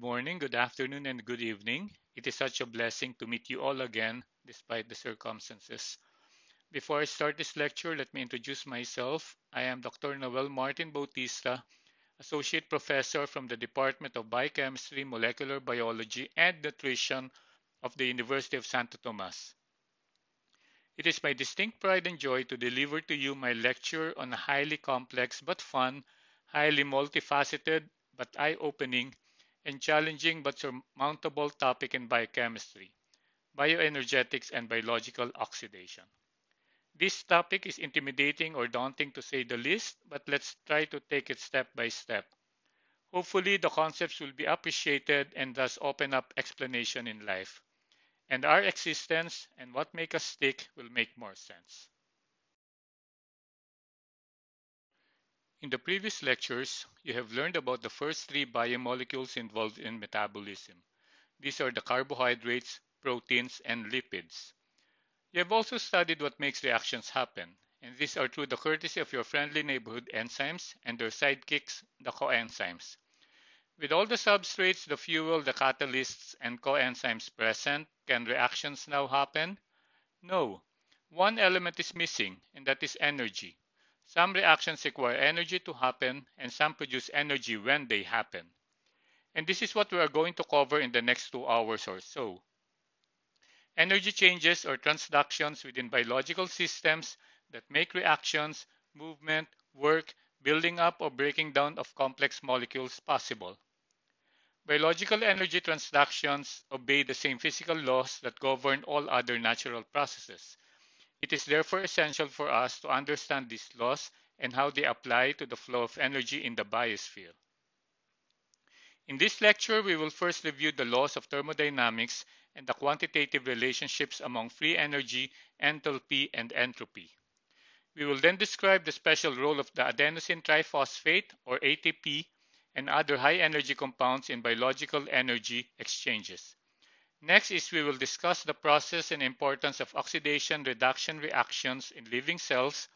Good morning, good afternoon, and good evening. It is such a blessing to meet you all again, despite the circumstances. Before I start this lecture, let me introduce myself. I am Dr. Noel Martin Bautista, Associate Professor from the Department of Biochemistry, Molecular Biology, and Nutrition of the University of Santo Tomas. It is my distinct pride and joy to deliver to you my lecture on a highly complex but fun, highly multifaceted but eye-opening, and challenging but surmountable topic in biochemistry, bioenergetics and biological oxidation. This topic is intimidating or daunting to say the least, but let's try to take it step by step. Hopefully, the concepts will be appreciated and thus open up explanation in life and our existence and what make us tick will make more sense. In the previous lectures, you have learned about the first three biomolecules involved in metabolism. These are the carbohydrates, proteins, and lipids. You have also studied what makes reactions happen, and these are through the courtesy of your friendly neighborhood enzymes and their sidekicks, the coenzymes. With all the substrates, the fuel, the catalysts, and coenzymes present, can reactions now happen? No. One element is missing, and that is energy. Some reactions require energy to happen, and some produce energy when they happen. And this is what we are going to cover in the next two hours or so. Energy changes or transductions within biological systems that make reactions, movement, work, building up or breaking down of complex molecules possible. Biological energy transductions obey the same physical laws that govern all other natural processes. It is therefore essential for us to understand these laws and how they apply to the flow of energy in the biosphere. In this lecture, we will first review the laws of thermodynamics and the quantitative relationships among free energy, enthalpy, and entropy. We will then describe the special role of the adenosine triphosphate, or ATP, and other high-energy compounds in biological energy exchanges. Next is we will discuss the process and importance of oxidation reduction reactions in living cells,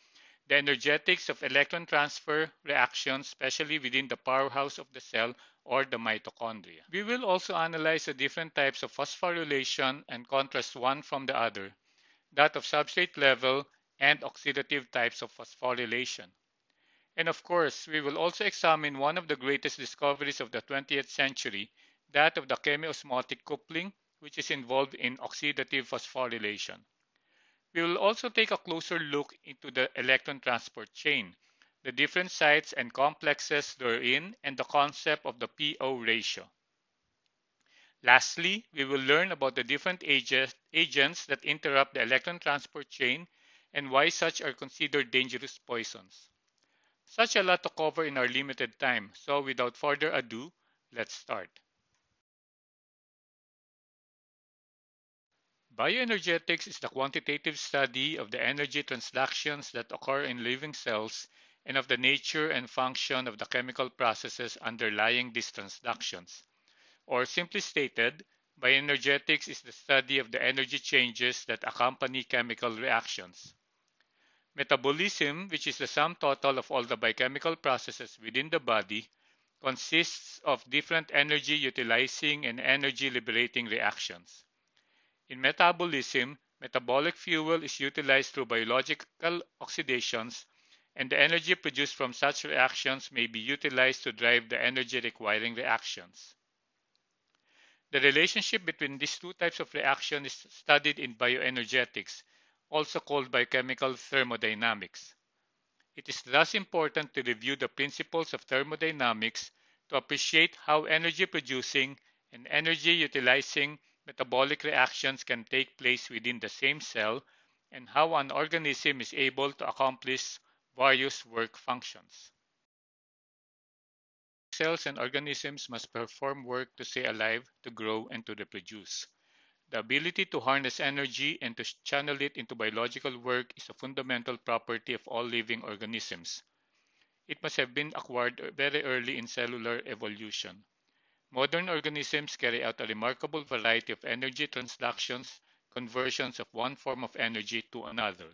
the energetics of electron transfer reactions, especially within the powerhouse of the cell or the mitochondria. We will also analyze the different types of phosphorylation and contrast one from the other, that of substrate level and oxidative types of phosphorylation. And of course, we will also examine one of the greatest discoveries of the 20th century, that of the chemiosmotic coupling, which is involved in oxidative phosphorylation. We will also take a closer look into the electron transport chain, the different sites and complexes therein, and the concept of the PO ratio. Lastly, we will learn about the different agents that interrupt the electron transport chain and why such are considered dangerous poisons. Such a lot to cover in our limited time, so without further ado, let's start. Bioenergetics is the quantitative study of the energy transductions that occur in living cells and of the nature and function of the chemical processes underlying these transductions. Or simply stated, bioenergetics is the study of the energy changes that accompany chemical reactions. Metabolism, which is the sum total of all the biochemical processes within the body, consists of different energy utilizing and energy liberating reactions. In metabolism, metabolic fuel is utilized through biological oxidations, and the energy produced from such reactions may be utilized to drive the energy requiring reactions. The relationship between these two types of reaction is studied in bioenergetics, also called biochemical thermodynamics. It is thus important to review the principles of thermodynamics to appreciate how energy producing and energy utilizing metabolic reactions can take place within the same cell and how an organism is able to accomplish various work functions. Cells and organisms must perform work to stay alive, to grow, and to reproduce. The ability to harness energy and to channel it into biological work is a fundamental property of all living organisms. It must have been acquired very early in cellular evolution. Modern organisms carry out a remarkable variety of energy transductions, conversions of one form of energy to another.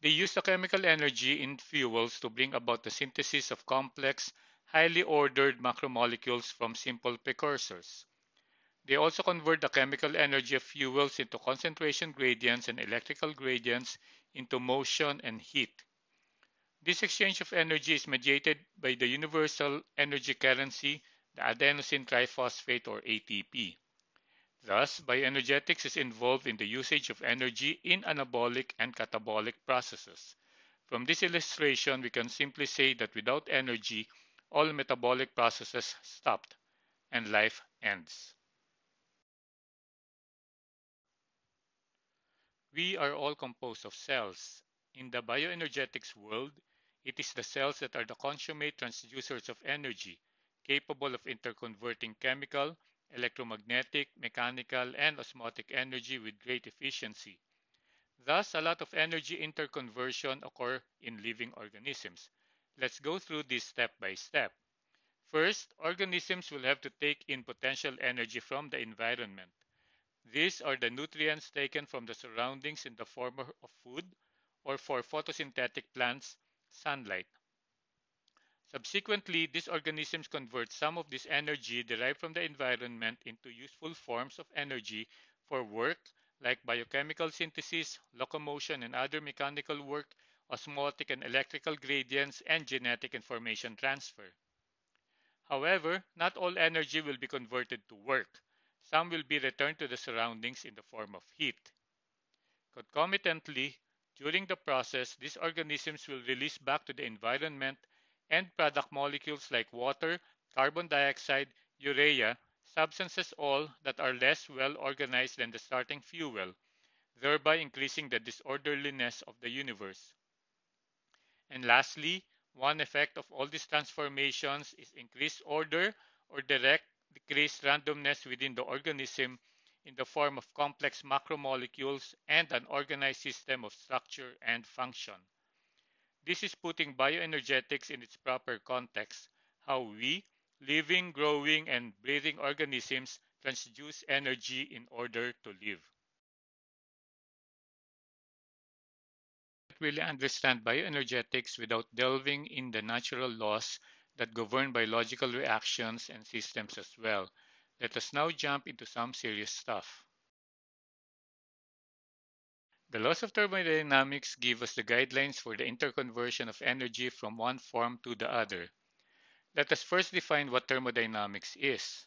They use the chemical energy in fuels to bring about the synthesis of complex, highly ordered macromolecules from simple precursors. They also convert the chemical energy of fuels into concentration gradients and electrical gradients into motion and heat. This exchange of energy is mediated by the universal energy currency, the adenosine triphosphate or ATP. Thus, bioenergetics is involved in the usage of energy in anabolic and catabolic processes. From this illustration, we can simply say that without energy, all metabolic processes stopped and life ends. We are all composed of cells. In the bioenergetics world, it is the cells that are the consummate transducers of energy, capable of interconverting chemical, electromagnetic, mechanical, and osmotic energy with great efficiency. Thus, a lot of energy interconversion occur in living organisms. Let's go through this step by step. First, organisms will have to take in potential energy from the environment. These are the nutrients taken from the surroundings in the form of food or for photosynthetic plants, sunlight. Subsequently, these organisms convert some of this energy derived from the environment into useful forms of energy for work like biochemical synthesis, locomotion and other mechanical work, osmotic and electrical gradients, and genetic information transfer. However, not all energy will be converted to work. Some will be returned to the surroundings in the form of heat. Concomitantly, during the process, these organisms will release back to the environment end product molecules like water, carbon dioxide, urea, substances all that are less well organized than the starting fuel, thereby increasing the disorderliness of the universe. And lastly, one effect of all these transformations is increased order or direct decreased randomness within the organism in the form of complex macromolecules and an organized system of structure and function. This is putting bioenergetics in its proper context, how we, living, growing, and breathing organisms transduce energy in order to live. really understand bioenergetics without delving in the natural laws that govern biological reactions and systems as well. Let us now jump into some serious stuff. The laws of thermodynamics give us the guidelines for the interconversion of energy from one form to the other. Let us first define what thermodynamics is.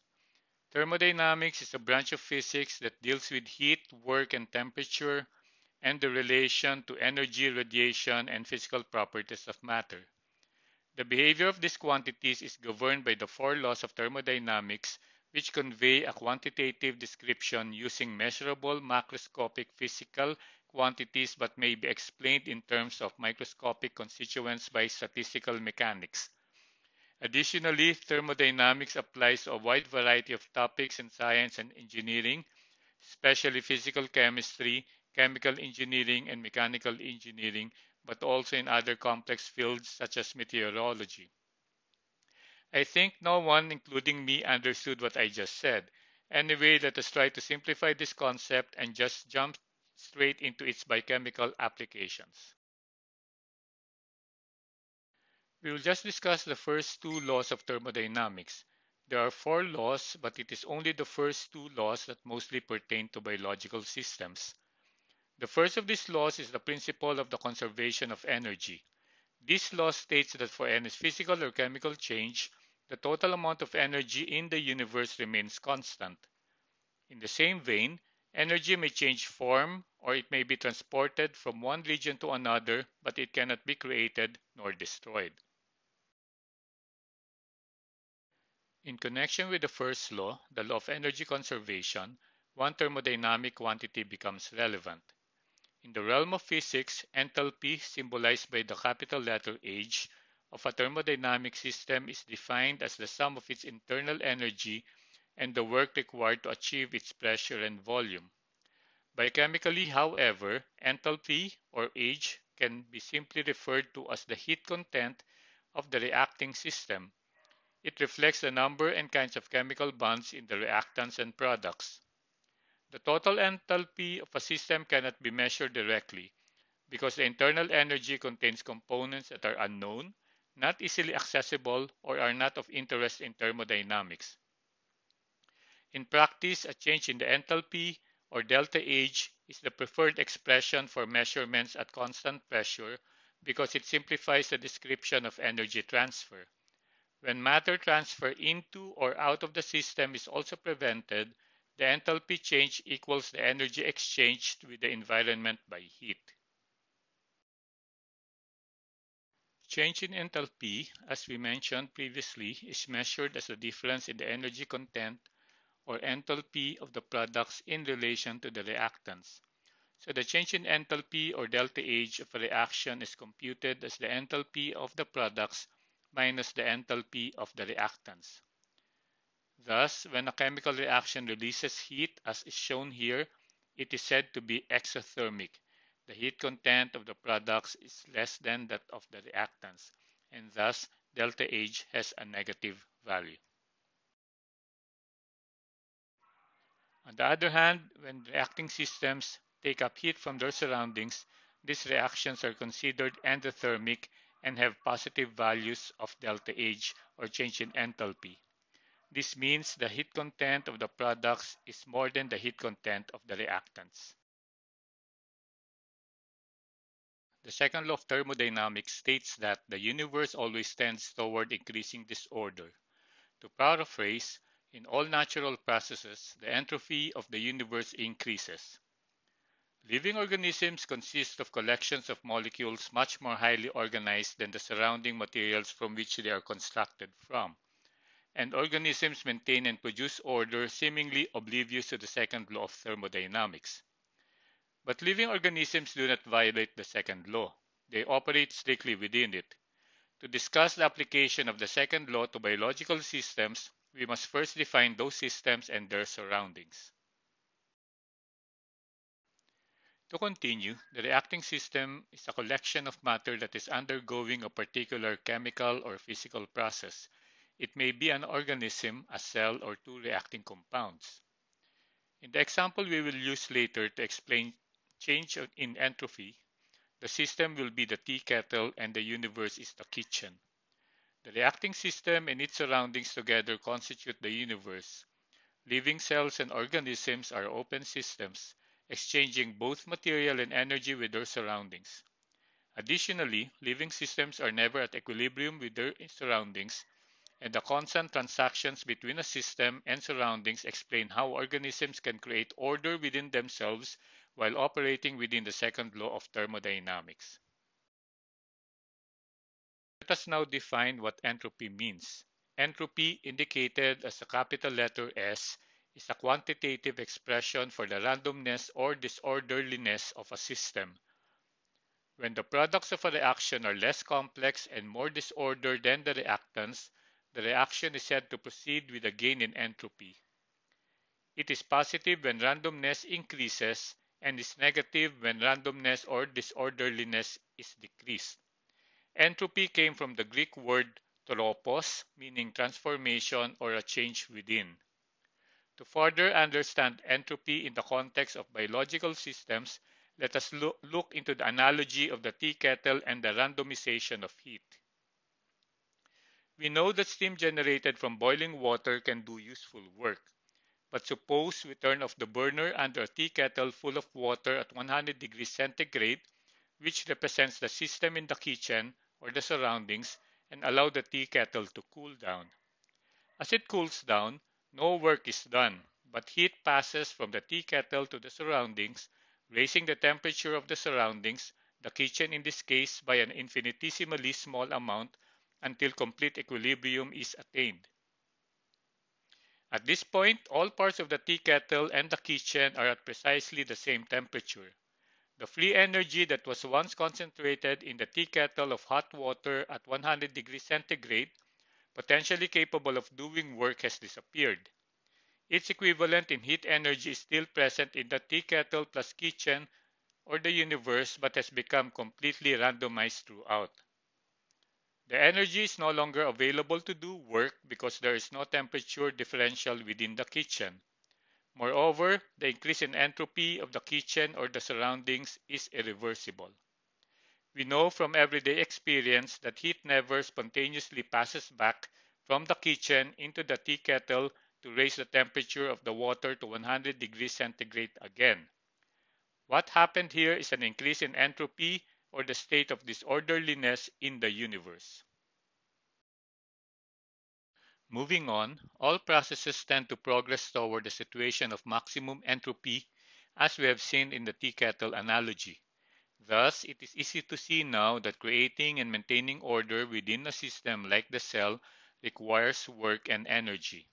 Thermodynamics is a branch of physics that deals with heat, work, and temperature, and the relation to energy, radiation, and physical properties of matter. The behavior of these quantities is governed by the four laws of thermodynamics, which convey a quantitative description using measurable macroscopic physical quantities but may be explained in terms of microscopic constituents by statistical mechanics. Additionally, thermodynamics applies to a wide variety of topics in science and engineering, especially physical chemistry, chemical engineering, and mechanical engineering, but also in other complex fields such as meteorology. I think no one, including me, understood what I just said. Anyway, let us try to simplify this concept and just jump straight into its biochemical applications. We will just discuss the first two laws of thermodynamics. There are four laws, but it is only the first two laws that mostly pertain to biological systems. The first of these laws is the principle of the conservation of energy. This law states that for any physical or chemical change, the total amount of energy in the universe remains constant. In the same vein, Energy may change form or it may be transported from one region to another, but it cannot be created nor destroyed. In connection with the first law, the law of energy conservation, one thermodynamic quantity becomes relevant. In the realm of physics, enthalpy, symbolized by the capital letter H, of a thermodynamic system is defined as the sum of its internal energy and the work required to achieve its pressure and volume. Biochemically, however, enthalpy or H can be simply referred to as the heat content of the reacting system. It reflects the number and kinds of chemical bonds in the reactants and products. The total enthalpy of a system cannot be measured directly because the internal energy contains components that are unknown, not easily accessible, or are not of interest in thermodynamics. In practice, a change in the enthalpy or delta H is the preferred expression for measurements at constant pressure because it simplifies the description of energy transfer. When matter transfer into or out of the system is also prevented, the enthalpy change equals the energy exchanged with the environment by heat. Change in enthalpy, as we mentioned previously, is measured as the difference in the energy content or enthalpy of the products in relation to the reactants. So the change in enthalpy or delta H of a reaction is computed as the enthalpy of the products minus the enthalpy of the reactants. Thus, when a chemical reaction releases heat, as is shown here, it is said to be exothermic. The heat content of the products is less than that of the reactants, and thus delta H has a negative value. On the other hand, when reacting systems take up heat from their surroundings, these reactions are considered endothermic and have positive values of delta H or change in enthalpy. This means the heat content of the products is more than the heat content of the reactants. The second law of thermodynamics states that the universe always tends toward increasing disorder. To paraphrase, in all natural processes, the entropy of the universe increases. Living organisms consist of collections of molecules much more highly organized than the surrounding materials from which they are constructed from. And organisms maintain and produce order seemingly oblivious to the second law of thermodynamics. But living organisms do not violate the second law. They operate strictly within it. To discuss the application of the second law to biological systems, we must first define those systems and their surroundings. To continue, the reacting system is a collection of matter that is undergoing a particular chemical or physical process. It may be an organism, a cell, or two reacting compounds. In the example we will use later to explain change in entropy, the system will be the tea kettle and the universe is the kitchen. The reacting system and its surroundings together constitute the universe. Living cells and organisms are open systems, exchanging both material and energy with their surroundings. Additionally, living systems are never at equilibrium with their surroundings, and the constant transactions between a system and surroundings explain how organisms can create order within themselves while operating within the second law of thermodynamics. Let us now define what entropy means. Entropy, indicated as a capital letter S, is a quantitative expression for the randomness or disorderliness of a system. When the products of a reaction are less complex and more disordered than the reactants, the reaction is said to proceed with a gain in entropy. It is positive when randomness increases and is negative when randomness or disorderliness is decreased. Entropy came from the Greek word tropos, meaning transformation or a change within. To further understand entropy in the context of biological systems, let us look, look into the analogy of the tea kettle and the randomization of heat. We know that steam generated from boiling water can do useful work. But suppose we turn off the burner under a tea kettle full of water at 100 degrees centigrade which represents the system in the kitchen or the surroundings, and allow the tea kettle to cool down. As it cools down, no work is done, but heat passes from the tea kettle to the surroundings, raising the temperature of the surroundings, the kitchen in this case, by an infinitesimally small amount until complete equilibrium is attained. At this point, all parts of the tea kettle and the kitchen are at precisely the same temperature. The free energy that was once concentrated in the tea kettle of hot water at 100 degrees centigrade, potentially capable of doing work, has disappeared. Its equivalent in heat energy is still present in the tea kettle plus kitchen or the universe but has become completely randomized throughout. The energy is no longer available to do work because there is no temperature differential within the kitchen. Moreover, the increase in entropy of the kitchen or the surroundings is irreversible. We know from everyday experience that heat never spontaneously passes back from the kitchen into the tea kettle to raise the temperature of the water to 100 degrees centigrade again. What happened here is an increase in entropy or the state of disorderliness in the universe. Moving on, all processes tend to progress toward a situation of maximum entropy as we have seen in the tea kettle analogy. Thus, it is easy to see now that creating and maintaining order within a system like the cell requires work and energy.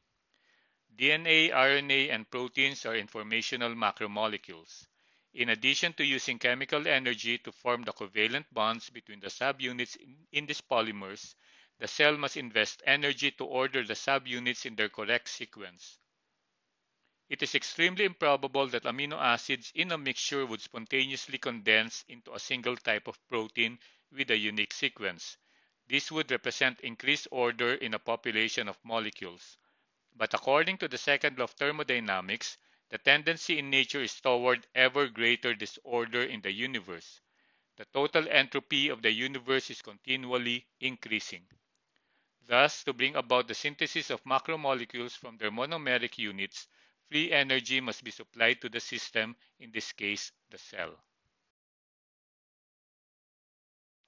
DNA, RNA, and proteins are informational macromolecules. In addition to using chemical energy to form the covalent bonds between the subunits in, in these polymers, the cell must invest energy to order the subunits in their correct sequence. It is extremely improbable that amino acids in a mixture would spontaneously condense into a single type of protein with a unique sequence. This would represent increased order in a population of molecules. But according to the second law of thermodynamics, the tendency in nature is toward ever greater disorder in the universe. The total entropy of the universe is continually increasing. Thus, to bring about the synthesis of macromolecules from their monomeric units, free energy must be supplied to the system, in this case, the cell.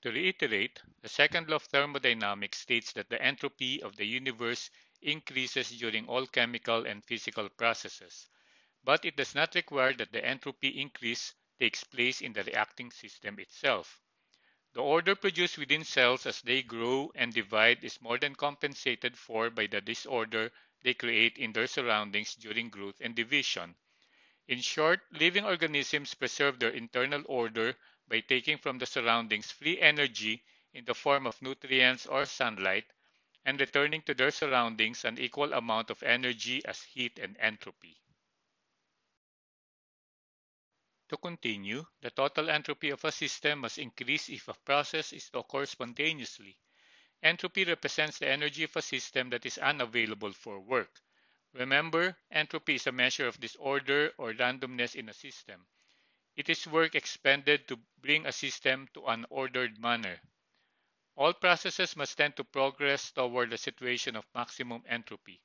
To reiterate, the second law of thermodynamics states that the entropy of the universe increases during all chemical and physical processes, but it does not require that the entropy increase takes place in the reacting system itself. The order produced within cells as they grow and divide is more than compensated for by the disorder they create in their surroundings during growth and division. In short, living organisms preserve their internal order by taking from the surroundings free energy in the form of nutrients or sunlight and returning to their surroundings an equal amount of energy as heat and entropy. To continue, the total entropy of a system must increase if a process is to occur spontaneously. Entropy represents the energy of a system that is unavailable for work. Remember, entropy is a measure of disorder or randomness in a system. It is work expended to bring a system to an ordered manner. All processes must tend to progress toward a situation of maximum entropy.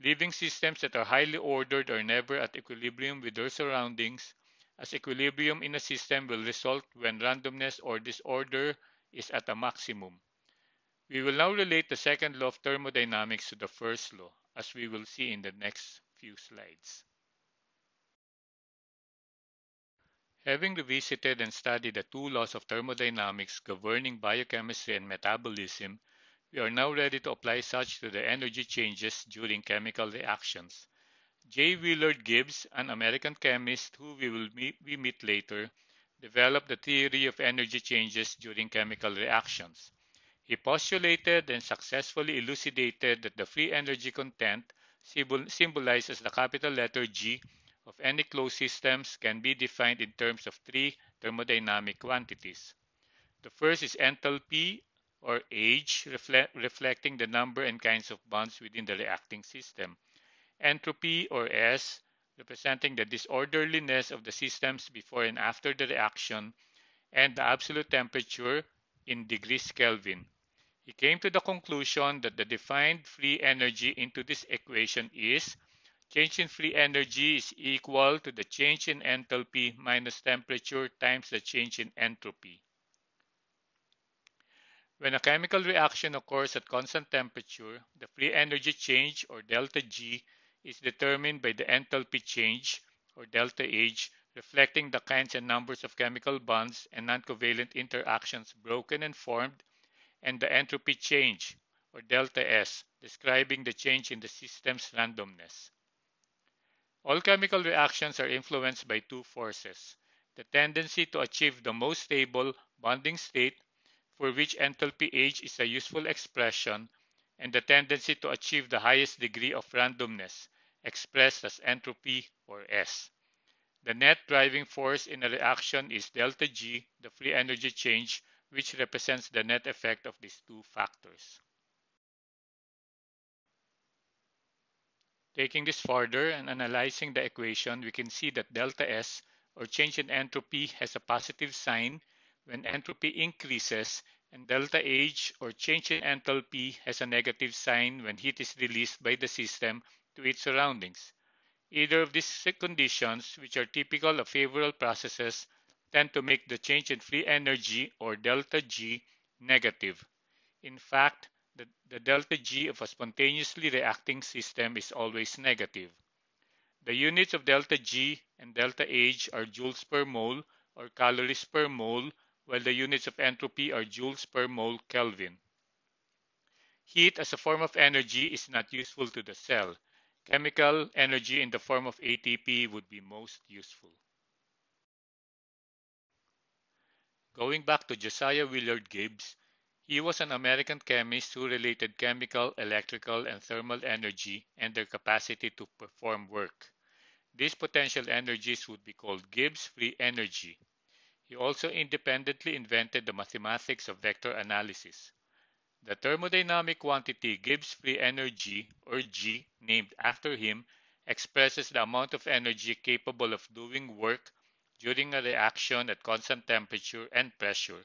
Living systems that are highly ordered are never at equilibrium with their surroundings as equilibrium in a system will result when randomness or disorder is at a maximum. We will now relate the second law of thermodynamics to the first law, as we will see in the next few slides. Having revisited and studied the two laws of thermodynamics governing biochemistry and metabolism, we are now ready to apply such to the energy changes during chemical reactions. J. Willard Gibbs, an American chemist who we will meet, we meet later, developed the theory of energy changes during chemical reactions. He postulated and successfully elucidated that the free energy content, symbolized as the capital letter G, of any closed systems can be defined in terms of three thermodynamic quantities. The first is enthalpy, or H, reflecting the number and kinds of bonds within the reacting system entropy or S, representing the disorderliness of the systems before and after the reaction, and the absolute temperature in degrees Kelvin. He came to the conclusion that the defined free energy into this equation is change in free energy is equal to the change in enthalpy minus temperature times the change in entropy. When a chemical reaction occurs at constant temperature, the free energy change or delta G is determined by the enthalpy change or delta H reflecting the kinds and numbers of chemical bonds and noncovalent interactions broken and formed and the entropy change or delta S describing the change in the system's randomness. All chemical reactions are influenced by two forces, the tendency to achieve the most stable bonding state for which enthalpy H is a useful expression and the tendency to achieve the highest degree of randomness expressed as entropy or S. The net driving force in a reaction is delta G, the free energy change, which represents the net effect of these two factors. Taking this further and analyzing the equation, we can see that delta S, or change in entropy, has a positive sign, when entropy increases and delta H or change in enthalpy has a negative sign when heat is released by the system to its surroundings. Either of these conditions, which are typical of favorable processes, tend to make the change in free energy or delta G negative. In fact, the, the delta G of a spontaneously reacting system is always negative. The units of delta G and delta H are joules per mole or calories per mole, while the units of entropy are joules per mole Kelvin. Heat as a form of energy is not useful to the cell. Chemical energy in the form of ATP would be most useful. Going back to Josiah Willard Gibbs, he was an American chemist who related chemical, electrical, and thermal energy and their capacity to perform work. These potential energies would be called Gibbs free energy. He also independently invented the mathematics of vector analysis. The thermodynamic quantity Gibbs free energy, or G, named after him, expresses the amount of energy capable of doing work during a reaction at constant temperature and pressure.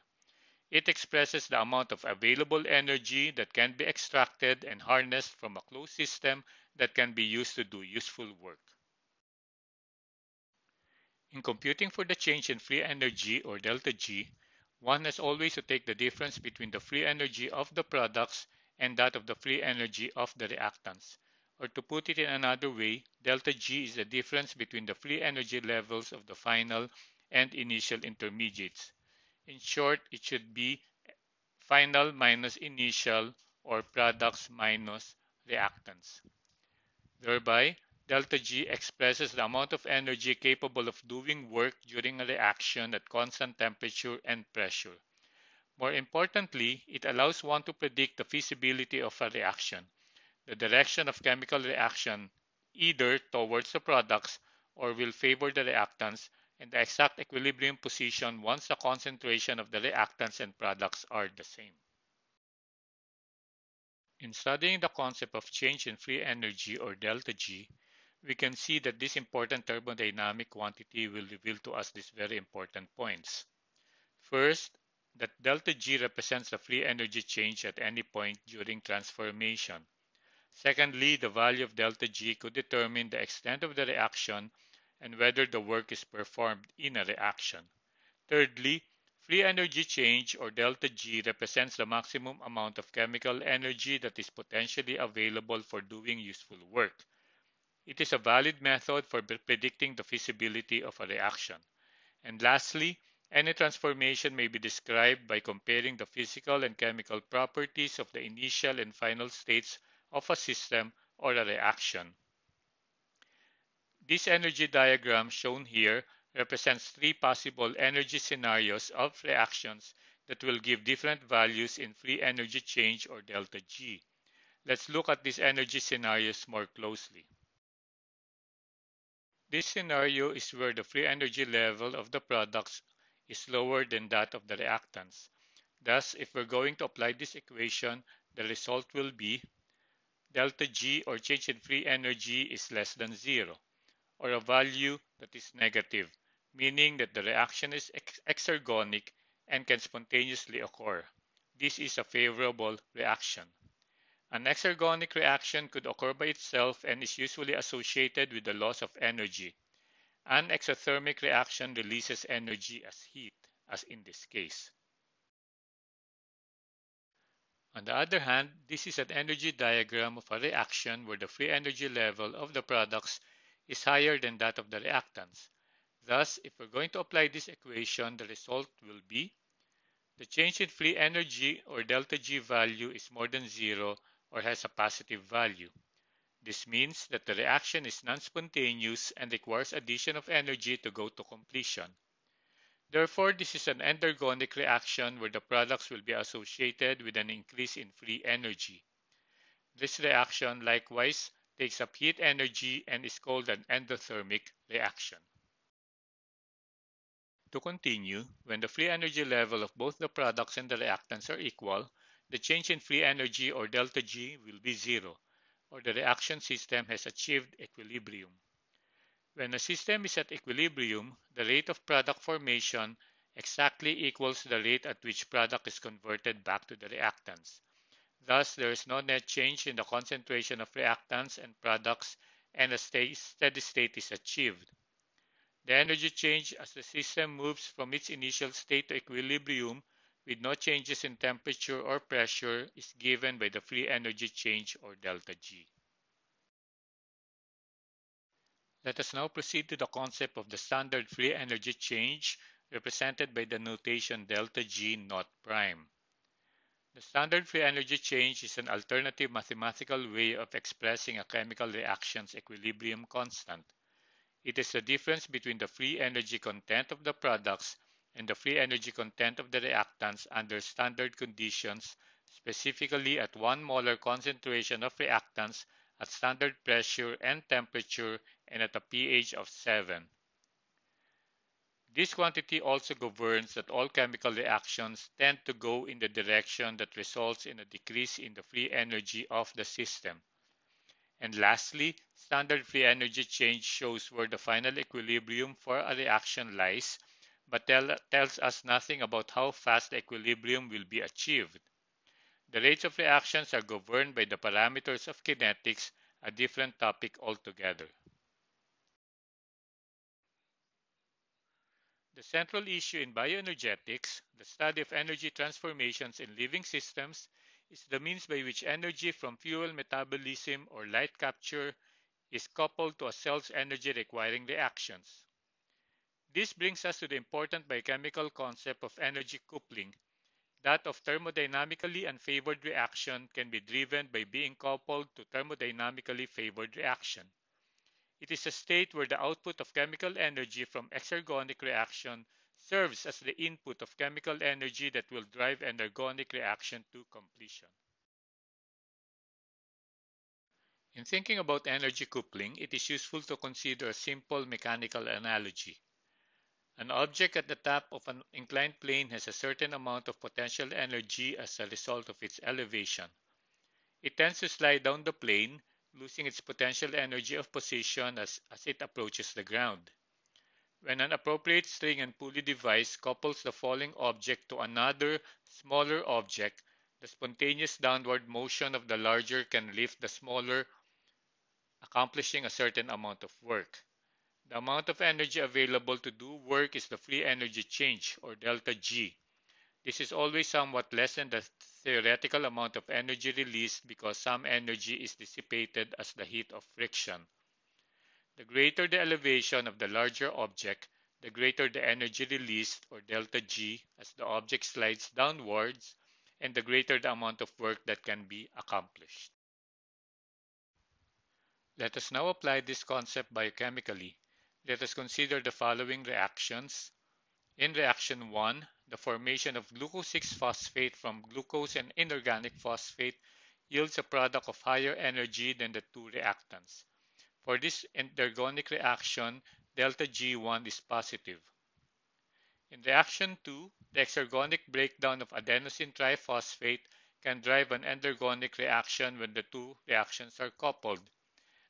It expresses the amount of available energy that can be extracted and harnessed from a closed system that can be used to do useful work. In computing for the change in free energy or delta G, one has always to take the difference between the free energy of the products and that of the free energy of the reactants. Or to put it in another way, delta G is the difference between the free energy levels of the final and initial intermediates. In short, it should be final minus initial or products minus reactants. Thereby, delta G expresses the amount of energy capable of doing work during a reaction at constant temperature and pressure. More importantly, it allows one to predict the feasibility of a reaction the direction of chemical reaction either towards the products or will favor the reactants and the exact equilibrium position once the concentration of the reactants and products are the same. In studying the concept of change in free energy or delta G, we can see that this important thermodynamic quantity will reveal to us these very important points. First, that delta G represents the free energy change at any point during transformation. Secondly, the value of delta G could determine the extent of the reaction and whether the work is performed in a reaction. Thirdly, free energy change or delta G represents the maximum amount of chemical energy that is potentially available for doing useful work. It is a valid method for predicting the feasibility of a reaction. And lastly, any transformation may be described by comparing the physical and chemical properties of the initial and final states of a system or a reaction. This energy diagram shown here represents three possible energy scenarios of reactions that will give different values in free energy change or delta G. Let's look at these energy scenarios more closely. This scenario is where the free energy level of the products is lower than that of the reactants. Thus, if we're going to apply this equation, the result will be delta G or change in free energy is less than zero, or a value that is negative, meaning that the reaction is ex exergonic and can spontaneously occur. This is a favorable reaction. An exergonic reaction could occur by itself and is usually associated with the loss of energy. An exothermic reaction releases energy as heat, as in this case. On the other hand, this is an energy diagram of a reaction where the free energy level of the products is higher than that of the reactants. Thus, if we're going to apply this equation, the result will be the change in free energy or delta G value is more than zero or has a positive value. This means that the reaction is non-spontaneous and requires addition of energy to go to completion. Therefore, this is an endergonic reaction where the products will be associated with an increase in free energy. This reaction likewise takes up heat energy and is called an endothermic reaction. To continue, when the free energy level of both the products and the reactants are equal, the change in free energy or delta G will be zero, or the reaction system has achieved equilibrium. When a system is at equilibrium, the rate of product formation exactly equals the rate at which product is converted back to the reactants. Thus, there is no net change in the concentration of reactants and products and a steady state is achieved. The energy change as the system moves from its initial state to equilibrium with no changes in temperature or pressure is given by the free energy change or delta G. Let us now proceed to the concept of the standard free energy change represented by the notation delta G naught prime. The standard free energy change is an alternative mathematical way of expressing a chemical reaction's equilibrium constant. It is the difference between the free energy content of the products and the free energy content of the reactants under standard conditions, specifically at 1 molar concentration of reactants at standard pressure and temperature and at a pH of 7. This quantity also governs that all chemical reactions tend to go in the direction that results in a decrease in the free energy of the system. And lastly, standard free energy change shows where the final equilibrium for a reaction lies, but tell, tells us nothing about how fast equilibrium will be achieved. The rates of reactions are governed by the parameters of kinetics, a different topic altogether. The central issue in bioenergetics, the study of energy transformations in living systems, is the means by which energy from fuel metabolism or light capture is coupled to a cell's energy requiring reactions. This brings us to the important biochemical concept of energy coupling. That of thermodynamically unfavored reaction can be driven by being coupled to thermodynamically favored reaction. It is a state where the output of chemical energy from exergonic reaction serves as the input of chemical energy that will drive endergonic reaction to completion. In thinking about energy coupling, it is useful to consider a simple mechanical analogy. An object at the top of an inclined plane has a certain amount of potential energy as a result of its elevation. It tends to slide down the plane, losing its potential energy of position as, as it approaches the ground. When an appropriate string and pulley device couples the falling object to another, smaller object, the spontaneous downward motion of the larger can lift the smaller, accomplishing a certain amount of work. The amount of energy available to do work is the free energy change, or delta G. This is always somewhat less than the theoretical amount of energy released because some energy is dissipated as the heat of friction. The greater the elevation of the larger object, the greater the energy released or delta G as the object slides downwards and the greater the amount of work that can be accomplished. Let us now apply this concept biochemically. Let us consider the following reactions. In reaction 1, the formation of glucose 6-phosphate from glucose and inorganic phosphate yields a product of higher energy than the two reactants. For this endergonic reaction, delta G1 is positive. In reaction 2, the exergonic breakdown of adenosine triphosphate can drive an endergonic reaction when the two reactions are coupled.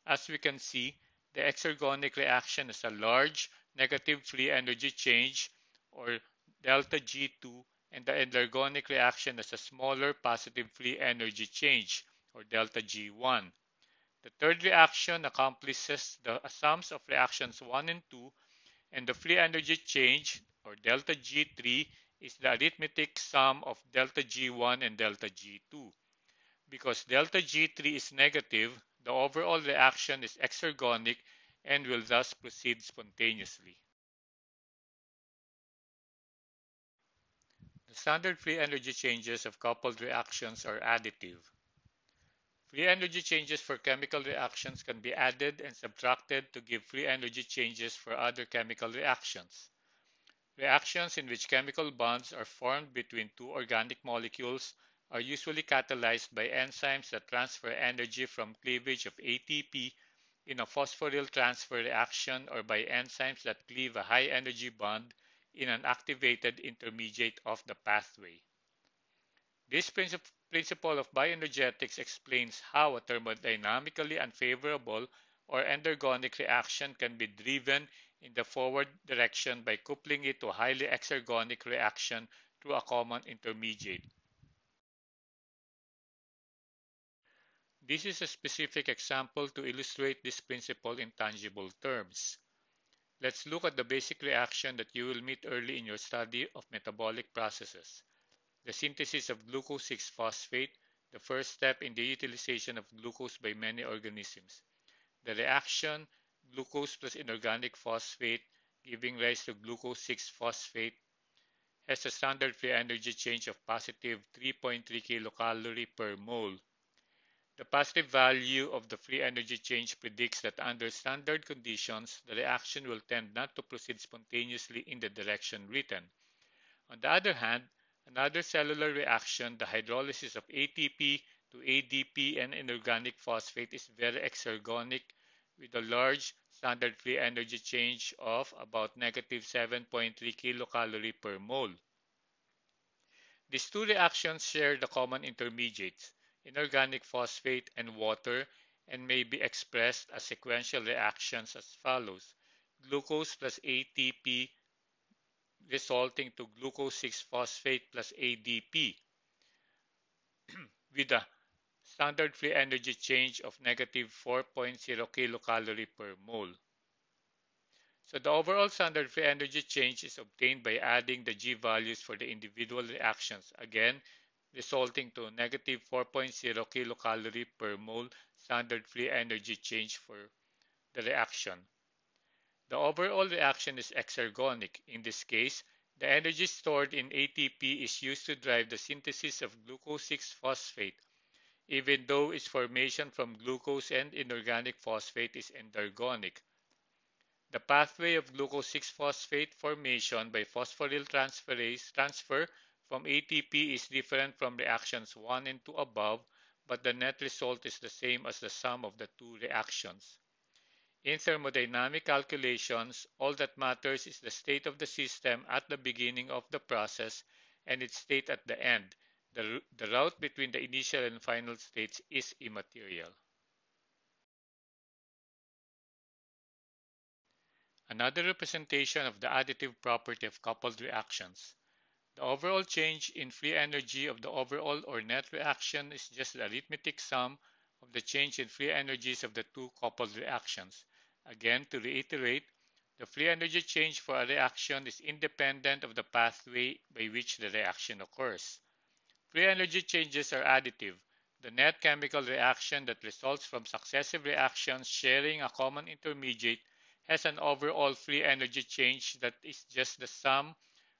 As we can see, the exergonic reaction has a large negative free energy change or delta G2 and the endergonic reaction has a smaller positive free energy change or delta G1. The third reaction accomplishes the sums of reactions 1 and 2 and the free energy change or delta G3 is the arithmetic sum of delta G1 and delta G2. Because delta G3 is negative, the overall reaction is exergonic and will thus proceed spontaneously. The standard free energy changes of coupled reactions are additive. Free energy changes for chemical reactions can be added and subtracted to give free energy changes for other chemical reactions. Reactions in which chemical bonds are formed between two organic molecules are usually catalyzed by enzymes that transfer energy from cleavage of ATP in a phosphoryl transfer reaction or by enzymes that cleave a high energy bond in an activated intermediate of the pathway. This principle of bioenergetics explains how a thermodynamically unfavorable or endergonic reaction can be driven in the forward direction by coupling it to a highly exergonic reaction through a common intermediate. This is a specific example to illustrate this principle in tangible terms. Let's look at the basic reaction that you will meet early in your study of metabolic processes. The synthesis of glucose 6-phosphate, the first step in the utilization of glucose by many organisms. The reaction glucose plus inorganic phosphate giving rise to glucose 6-phosphate has a standard free energy change of positive 3.3 kilocalorie per mole. The positive value of the free energy change predicts that under standard conditions, the reaction will tend not to proceed spontaneously in the direction written. On the other hand, another cellular reaction, the hydrolysis of ATP to ADP and inorganic phosphate is very exergonic with a large standard free energy change of about negative 7.3 kilocalorie per mole. These two reactions share the common intermediates inorganic phosphate, and water and may be expressed as sequential reactions as follows. Glucose plus ATP resulting to glucose 6-phosphate plus ADP with a standard free energy change of negative 4.0 kilocalorie per mole. So the overall standard free energy change is obtained by adding the G values for the individual reactions. Again, resulting to negative 4.0 kilocalorie per mole standard free energy change for the reaction. The overall reaction is exergonic. In this case, the energy stored in ATP is used to drive the synthesis of glucose 6-phosphate, even though its formation from glucose and inorganic phosphate is endergonic. The pathway of glucose 6-phosphate formation by phosphoryl transferase transfer from ATP is different from reactions 1 and 2 above, but the net result is the same as the sum of the two reactions. In thermodynamic calculations, all that matters is the state of the system at the beginning of the process and its state at the end. The, the route between the initial and final states is immaterial. Another representation of the additive property of coupled reactions. The overall change in free energy of the overall or net reaction is just the arithmetic sum of the change in free energies of the two coupled reactions. Again, to reiterate, the free energy change for a reaction is independent of the pathway by which the reaction occurs. Free energy changes are additive. The net chemical reaction that results from successive reactions sharing a common intermediate has an overall free energy change that is just the sum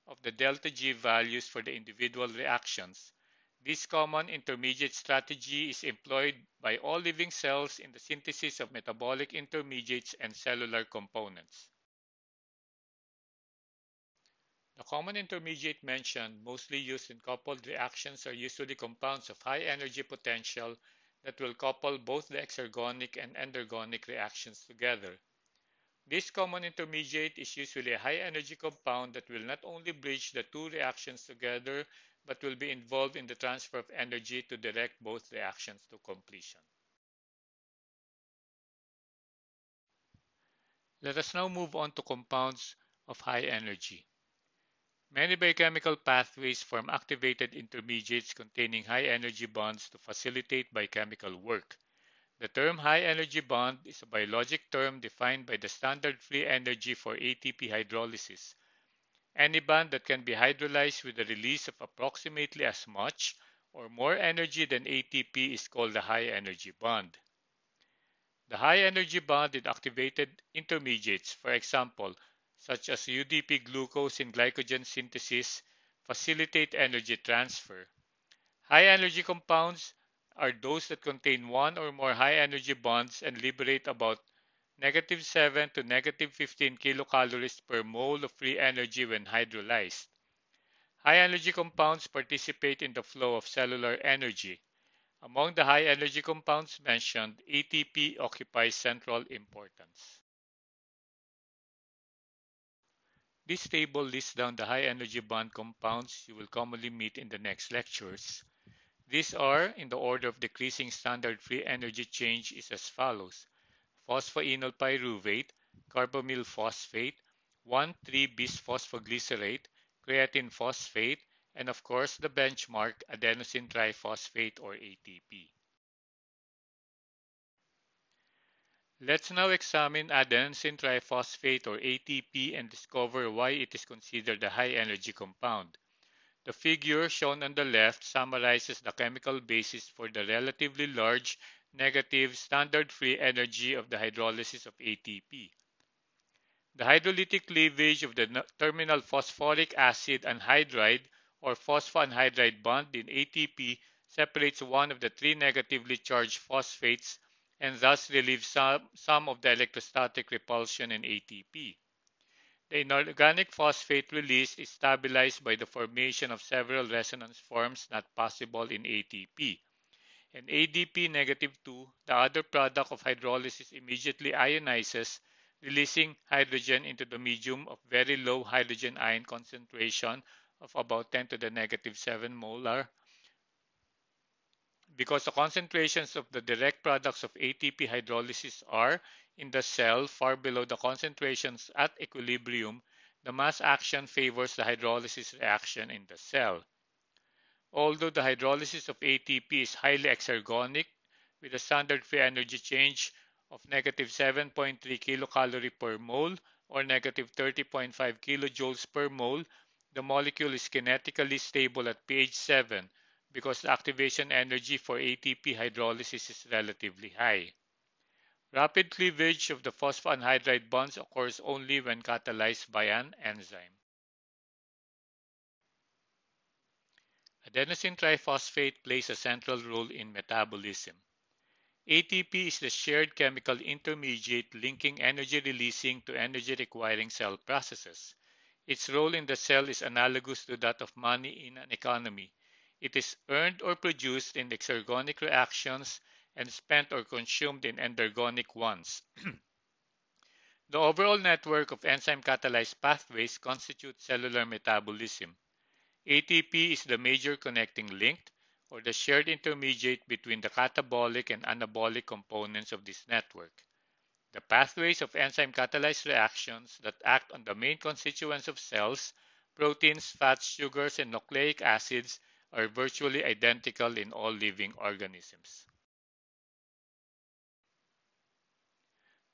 of the delta G values for the individual reactions. This common intermediate strategy is employed by all living cells in the synthesis of metabolic intermediates and cellular components. The common intermediate mentioned, mostly used in coupled reactions, are usually compounds of high energy potential that will couple both the exergonic and endergonic reactions together. This common intermediate is usually a high-energy compound that will not only bridge the two reactions together, but will be involved in the transfer of energy to direct both reactions to completion. Let us now move on to compounds of high energy. Many biochemical pathways form activated intermediates containing high energy bonds to facilitate biochemical work. The term high energy bond is a biologic term defined by the standard free energy for ATP hydrolysis. Any bond that can be hydrolyzed with the release of approximately as much or more energy than ATP is called a high energy bond. The high energy bond in activated intermediates, for example, such as UDP glucose in glycogen synthesis, facilitate energy transfer. High energy compounds are those that contain one or more high energy bonds and liberate about negative 7 to negative 15 kilocalories per mole of free energy when hydrolyzed. High energy compounds participate in the flow of cellular energy. Among the high energy compounds mentioned, ATP occupies central importance. This table lists down the high energy bond compounds you will commonly meet in the next lectures. These are, in the order of decreasing standard free energy change, is as follows. Phosphoenol pyruvate, carbamyl phosphate, 1,3-bisphosphoglycerate, creatine phosphate, and of course the benchmark adenosine triphosphate or ATP. Let's now examine adenosine triphosphate or ATP and discover why it is considered a high-energy compound. The figure shown on the left summarizes the chemical basis for the relatively large negative standard free energy of the hydrolysis of ATP. The hydrolytic cleavage of the terminal phosphoric acid anhydride or phosphoanhydride bond in ATP separates one of the three negatively charged phosphates and thus relieves some, some of the electrostatic repulsion in ATP. The inorganic phosphate release is stabilized by the formation of several resonance forms not possible in ATP. And ADP negative 2, the other product of hydrolysis, immediately ionizes, releasing hydrogen into the medium of very low hydrogen ion concentration of about 10 to the negative 7 molar because the concentrations of the direct products of ATP hydrolysis are in the cell far below the concentrations at equilibrium, the mass action favors the hydrolysis reaction in the cell. Although the hydrolysis of ATP is highly exergonic with a standard free energy change of negative 7.3 kilocalorie per mole or negative 30.5 kilojoules per mole, the molecule is kinetically stable at pH 7 because the activation energy for ATP hydrolysis is relatively high. Rapid cleavage of the phosphoanhydride bonds occurs only when catalyzed by an enzyme. Adenosine triphosphate plays a central role in metabolism. ATP is the shared chemical intermediate linking energy releasing to energy requiring cell processes. Its role in the cell is analogous to that of money in an economy, it is earned or produced in exergonic reactions and spent or consumed in endergonic ones. the overall network of enzyme-catalyzed pathways constitutes cellular metabolism. ATP is the major connecting link or the shared intermediate between the catabolic and anabolic components of this network. The pathways of enzyme-catalyzed reactions that act on the main constituents of cells, proteins, fats, sugars, and nucleic acids are virtually identical in all living organisms.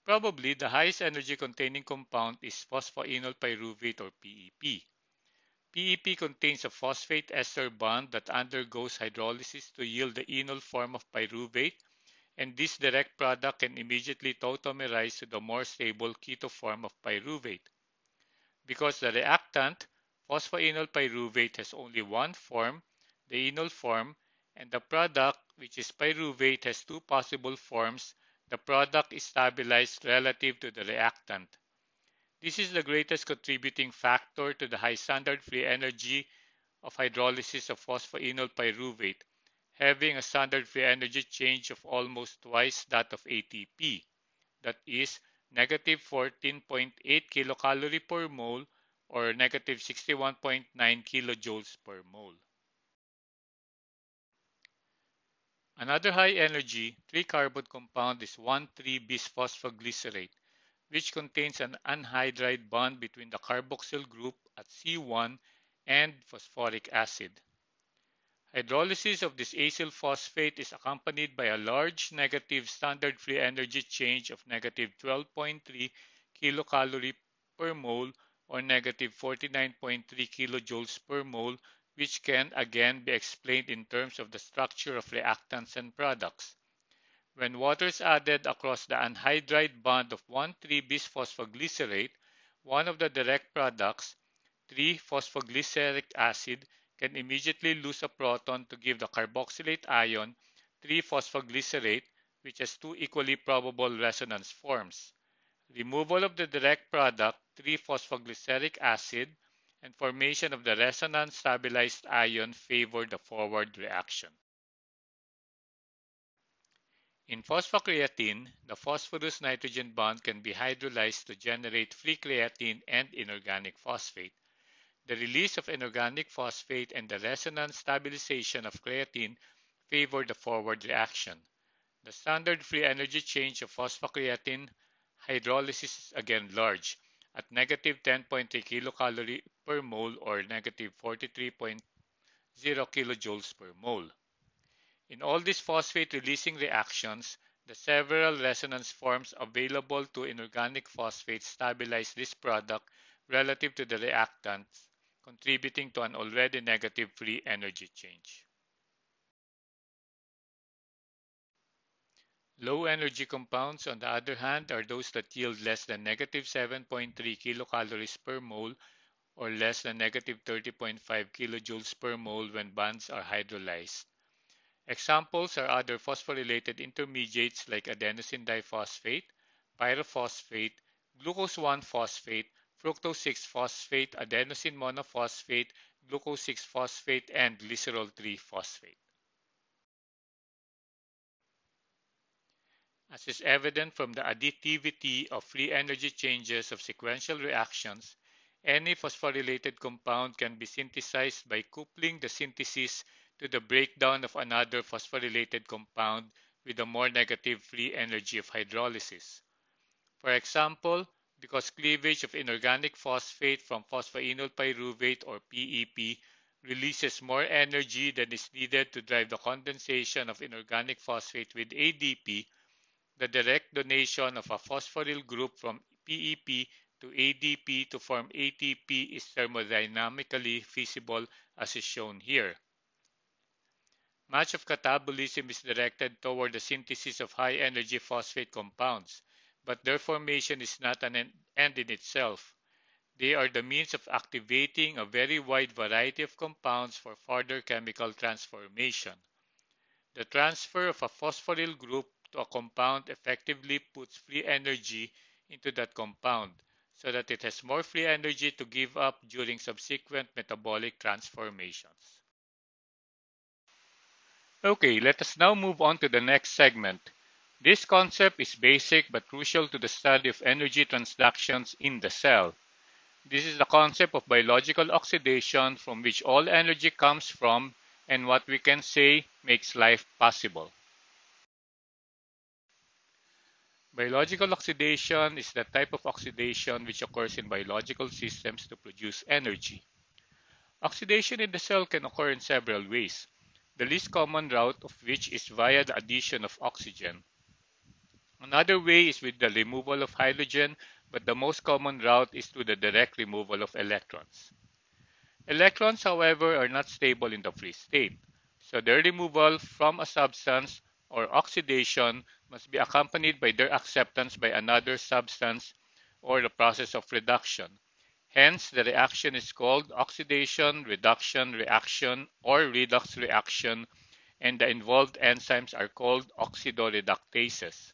Probably the highest energy containing compound is phosphoenol pyruvate or PEP. PEP contains a phosphate ester bond that undergoes hydrolysis to yield the enol form of pyruvate, and this direct product can immediately tautomerize to the more stable keto form of pyruvate. Because the reactant, phosphoenol pyruvate, has only one form, the enol form, and the product, which is pyruvate, has two possible forms. The product is stabilized relative to the reactant. This is the greatest contributing factor to the high standard free energy of hydrolysis of phosphoenol pyruvate, having a standard free energy change of almost twice that of ATP, that is negative 14.8 kilocalorie per mole or negative 61.9 kilojoules per mole. Another high-energy 3-carbon compound is 1,3-bisphosphoglycerate, which contains an anhydride bond between the carboxyl group at C1 and phosphoric acid. Hydrolysis of this acyl phosphate is accompanied by a large negative standard free energy change of negative 12.3 kilocalorie per mole or negative 49.3 kilojoules per mole which can again be explained in terms of the structure of reactants and products. When water is added across the anhydride bond of 1,3-bisphosphoglycerate, one of the direct products, 3-phosphoglyceric acid, can immediately lose a proton to give the carboxylate ion 3-phosphoglycerate, which has two equally probable resonance forms. Removal of the direct product, 3-phosphoglyceric acid, and formation of the resonance stabilized ion favor the forward reaction. In phosphocreatine, the phosphorus nitrogen bond can be hydrolyzed to generate free creatine and inorganic phosphate. The release of inorganic phosphate and the resonance stabilization of creatine favor the forward reaction. The standard free energy change of phosphocreatine hydrolysis is again large at negative 10.3 kilocalorie per mole or negative 43.0 kilojoules per mole. In all these phosphate-releasing reactions, the several resonance forms available to inorganic phosphates stabilize this product relative to the reactants, contributing to an already negative free energy change. Low energy compounds, on the other hand, are those that yield less than negative 7.3 kilocalories per mole or less than negative 30.5 kilojoules per mole when bonds are hydrolyzed. Examples are other phosphorylated intermediates like adenosine diphosphate, pyrophosphate, glucose 1-phosphate, fructose 6-phosphate, adenosine monophosphate, glucose 6-phosphate, and glycerol 3-phosphate. As is evident from the additivity of free energy changes of sequential reactions, any phosphorylated compound can be synthesized by coupling the synthesis to the breakdown of another phosphorylated compound with a more negative free energy of hydrolysis. For example, because cleavage of inorganic phosphate from phosphoenol pyruvate or PEP releases more energy than is needed to drive the condensation of inorganic phosphate with ADP, the direct donation of a phosphoryl group from PEP to ADP to form ATP is thermodynamically feasible as is shown here. Much of catabolism is directed toward the synthesis of high-energy phosphate compounds, but their formation is not an end in itself. They are the means of activating a very wide variety of compounds for further chemical transformation. The transfer of a phosphoryl group to a compound effectively puts free energy into that compound so that it has more free energy to give up during subsequent metabolic transformations. Okay, let us now move on to the next segment. This concept is basic but crucial to the study of energy transductions in the cell. This is the concept of biological oxidation from which all energy comes from and what we can say makes life possible. Biological oxidation is the type of oxidation which occurs in biological systems to produce energy. Oxidation in the cell can occur in several ways, the least common route of which is via the addition of oxygen. Another way is with the removal of hydrogen, but the most common route is through the direct removal of electrons. Electrons, however, are not stable in the free state, so their removal from a substance or oxidation must be accompanied by their acceptance by another substance or the process of reduction. Hence, the reaction is called oxidation, reduction, reaction, or redox reaction, and the involved enzymes are called oxidoreductases.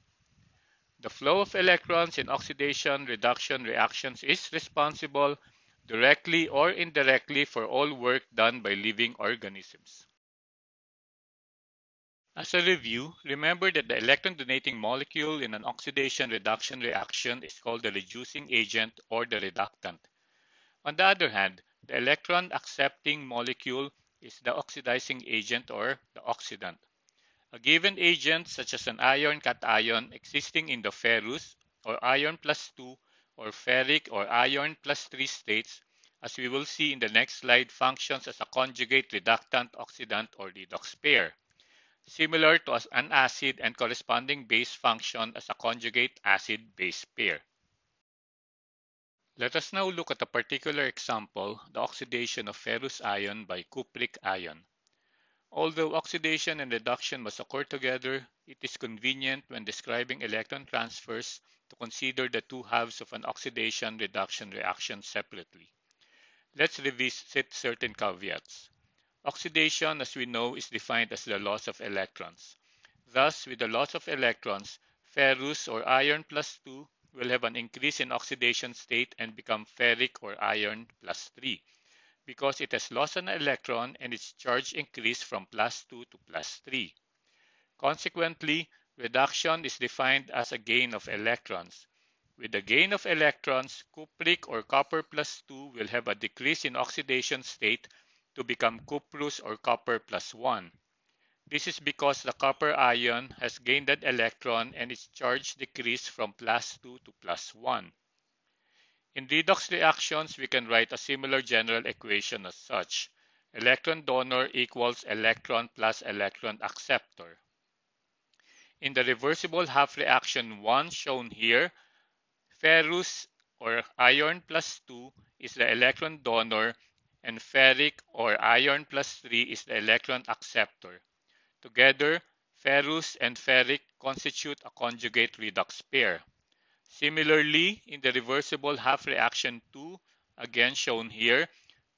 The flow of electrons in oxidation reduction reactions is responsible directly or indirectly for all work done by living organisms. As a review, remember that the electron-donating molecule in an oxidation-reduction reaction is called the reducing agent or the reductant. On the other hand, the electron-accepting molecule is the oxidizing agent or the oxidant. A given agent, such as an iron cation existing in the ferrous or iron plus 2 or ferric or iron plus 3 states, as we will see in the next slide, functions as a conjugate reductant oxidant or redox pair similar to an acid and corresponding base function as a conjugate acid-base pair. Let us now look at a particular example, the oxidation of ferrous ion by cupric ion. Although oxidation and reduction must occur together, it is convenient when describing electron transfers to consider the two halves of an oxidation-reduction reaction separately. Let's revisit certain caveats. Oxidation, as we know, is defined as the loss of electrons. Thus, with the loss of electrons, ferrous or iron plus 2 will have an increase in oxidation state and become ferric or iron plus 3 because it has lost an electron and its charge increased from plus 2 to plus 3. Consequently, reduction is defined as a gain of electrons. With the gain of electrons, cupric or copper plus 2 will have a decrease in oxidation state to become cuprous or copper plus 1. This is because the copper ion has gained an electron and its charge decreased from plus 2 to plus 1. In redox reactions, we can write a similar general equation as such. Electron donor equals electron plus electron acceptor. In the reversible half reaction 1 shown here, ferrous or iron plus 2 is the electron donor and ferric or iron plus 3 is the electron acceptor. Together, ferrous and ferric constitute a conjugate redox pair. Similarly, in the reversible half reaction 2, again shown here,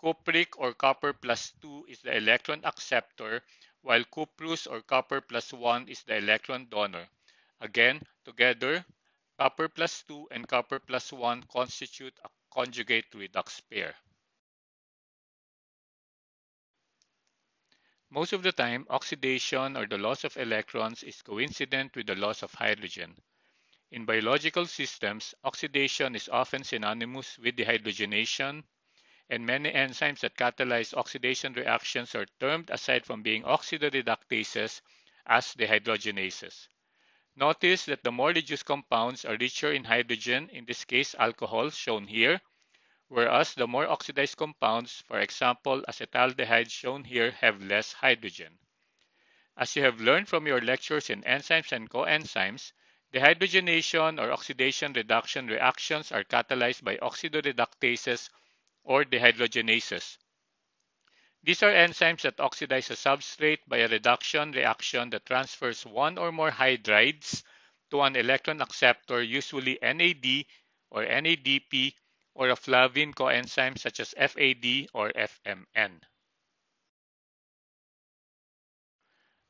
cupric or copper plus 2 is the electron acceptor, while cuprous or copper plus 1 is the electron donor. Again, together, copper plus 2 and copper plus 1 constitute a conjugate redox pair. Most of the time, oxidation or the loss of electrons is coincident with the loss of hydrogen. In biological systems, oxidation is often synonymous with dehydrogenation, and many enzymes that catalyze oxidation reactions are termed, aside from being oxidoreductases, as dehydrogenases. Notice that the more reduced compounds are richer in hydrogen, in this case alcohol shown here, whereas the more oxidized compounds, for example acetaldehyde shown here, have less hydrogen. As you have learned from your lectures in enzymes and coenzymes, dehydrogenation or oxidation reduction reactions are catalyzed by oxidoreductases or dehydrogenases. These are enzymes that oxidize a substrate by a reduction reaction that transfers one or more hydrides to an electron acceptor, usually NAD or NADP or a flavin coenzyme such as FAD or FMN.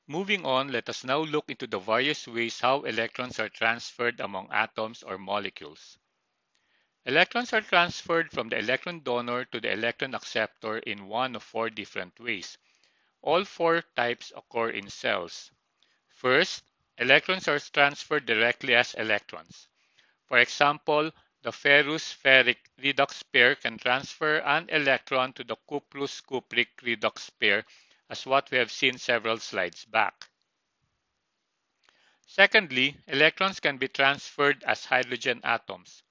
Moving on, let us now look into the various ways how electrons are transferred among atoms or molecules. Electrons are transferred from the electron donor to the electron acceptor in one of four different ways. All four types occur in cells. First, electrons are transferred directly as electrons. For example, the ferrous-ferric redox pair can transfer an electron to the cuprous-cupric redox pair as what we have seen several slides back. Secondly, electrons can be transferred as hydrogen atoms.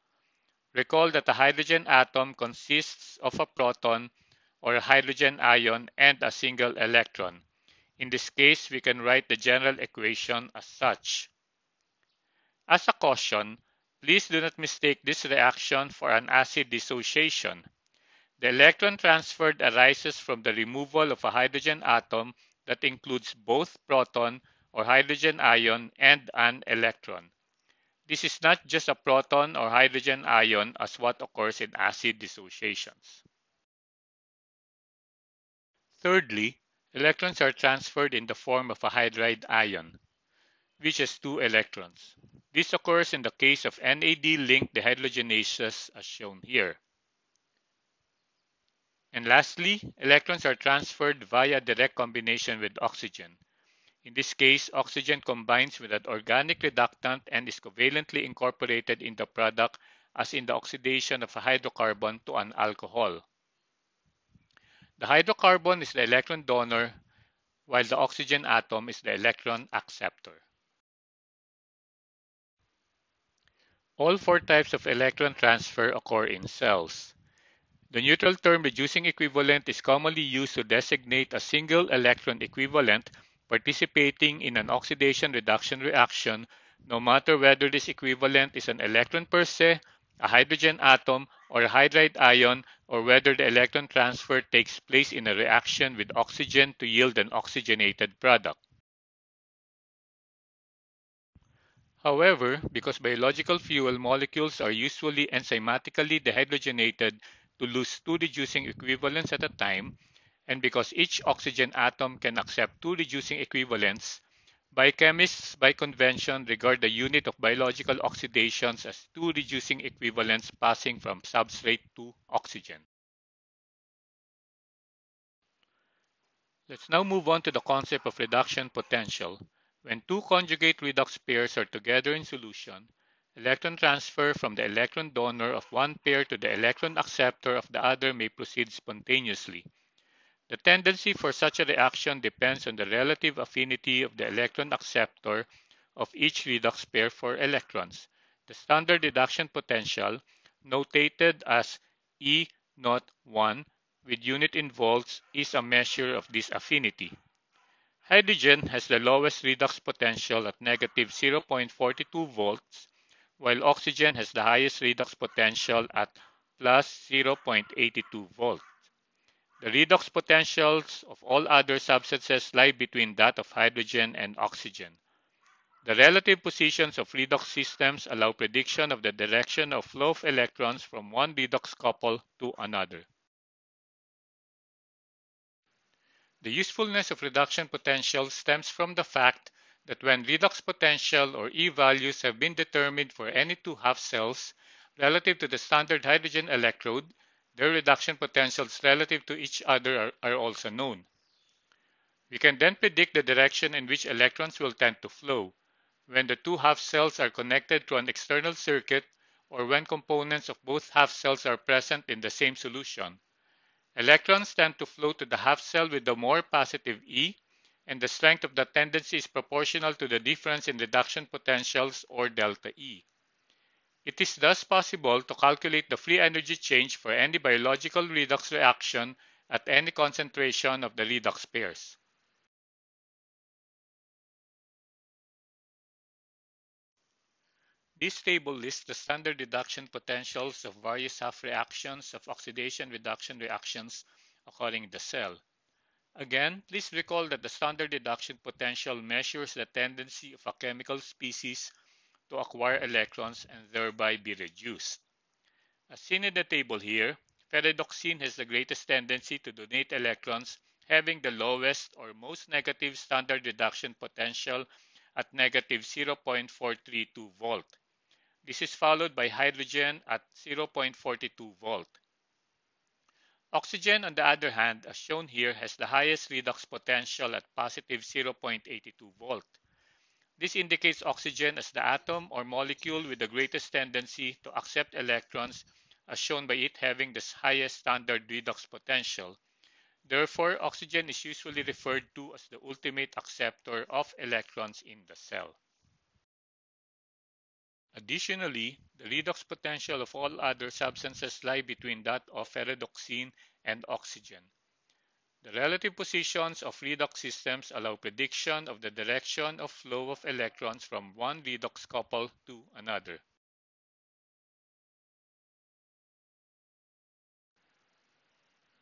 Recall that a hydrogen atom consists of a proton or a hydrogen ion and a single electron. In this case, we can write the general equation as such. As a caution, Please do not mistake this reaction for an acid dissociation. The electron transferred arises from the removal of a hydrogen atom that includes both proton or hydrogen ion and an electron. This is not just a proton or hydrogen ion as what occurs in acid dissociations. Thirdly, electrons are transferred in the form of a hydride ion, which has two electrons. This occurs in the case of NAD-linked dehydrogenases as shown here. And lastly, electrons are transferred via direct combination with oxygen. In this case, oxygen combines with an organic reductant and is covalently incorporated in the product as in the oxidation of a hydrocarbon to an alcohol. The hydrocarbon is the electron donor, while the oxygen atom is the electron acceptor. All four types of electron transfer occur in cells. The neutral term reducing equivalent is commonly used to designate a single electron equivalent participating in an oxidation reduction reaction no matter whether this equivalent is an electron per se, a hydrogen atom, or a hydride ion, or whether the electron transfer takes place in a reaction with oxygen to yield an oxygenated product. However, because biological fuel molecules are usually enzymatically dehydrogenated to lose two reducing equivalents at a time, and because each oxygen atom can accept two reducing equivalents, biochemists by convention regard the unit of biological oxidations as two reducing equivalents passing from substrate to oxygen. Let's now move on to the concept of reduction potential, when two conjugate redox pairs are together in solution, electron transfer from the electron donor of one pair to the electron acceptor of the other may proceed spontaneously. The tendency for such a reaction depends on the relative affinity of the electron acceptor of each redox pair for electrons. The standard reduction potential, notated as E naught 1 with unit in volts, is a measure of this affinity. Hydrogen has the lowest redox potential at negative 0.42 volts, while oxygen has the highest redox potential at plus 0.82 volts. The redox potentials of all other substances lie between that of hydrogen and oxygen. The relative positions of redox systems allow prediction of the direction of flow of electrons from one redox couple to another. The usefulness of reduction potential stems from the fact that when redox potential or E values have been determined for any two half cells relative to the standard hydrogen electrode, their reduction potentials relative to each other are, are also known. We can then predict the direction in which electrons will tend to flow when the two half cells are connected to an external circuit or when components of both half cells are present in the same solution. Electrons tend to flow to the half cell with the more positive E, and the strength of the tendency is proportional to the difference in reduction potentials or delta E. It is thus possible to calculate the free energy change for any biological redox reaction at any concentration of the redox pairs. This table lists the standard reduction potentials of various half reactions of oxidation-reduction reactions occurring in the cell. Again, please recall that the standard reduction potential measures the tendency of a chemical species to acquire electrons and thereby be reduced. As seen in the table here, ferredoxin has the greatest tendency to donate electrons having the lowest or most negative standard reduction potential at negative 0.432 volt. This is followed by hydrogen at 0.42 volt. Oxygen, on the other hand, as shown here, has the highest redox potential at positive 0.82 volt. This indicates oxygen as the atom or molecule with the greatest tendency to accept electrons as shown by it having the highest standard redox potential. Therefore, oxygen is usually referred to as the ultimate acceptor of electrons in the cell. Additionally, the redox potential of all other substances lie between that of ferredoxin and oxygen. The relative positions of redox systems allow prediction of the direction of flow of electrons from one redox couple to another.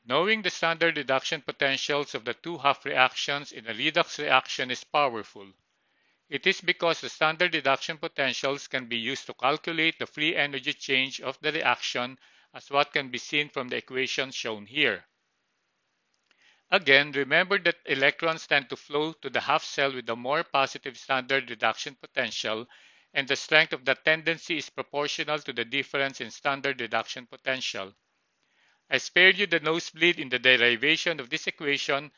Knowing the standard reduction potentials of the two half reactions in a redox reaction is powerful. It is because the standard reduction potentials can be used to calculate the free energy change of the reaction as what can be seen from the equation shown here. Again, remember that electrons tend to flow to the half cell with a more positive standard reduction potential and the strength of the tendency is proportional to the difference in standard reduction potential. I spared you the nosebleed in the derivation of this equation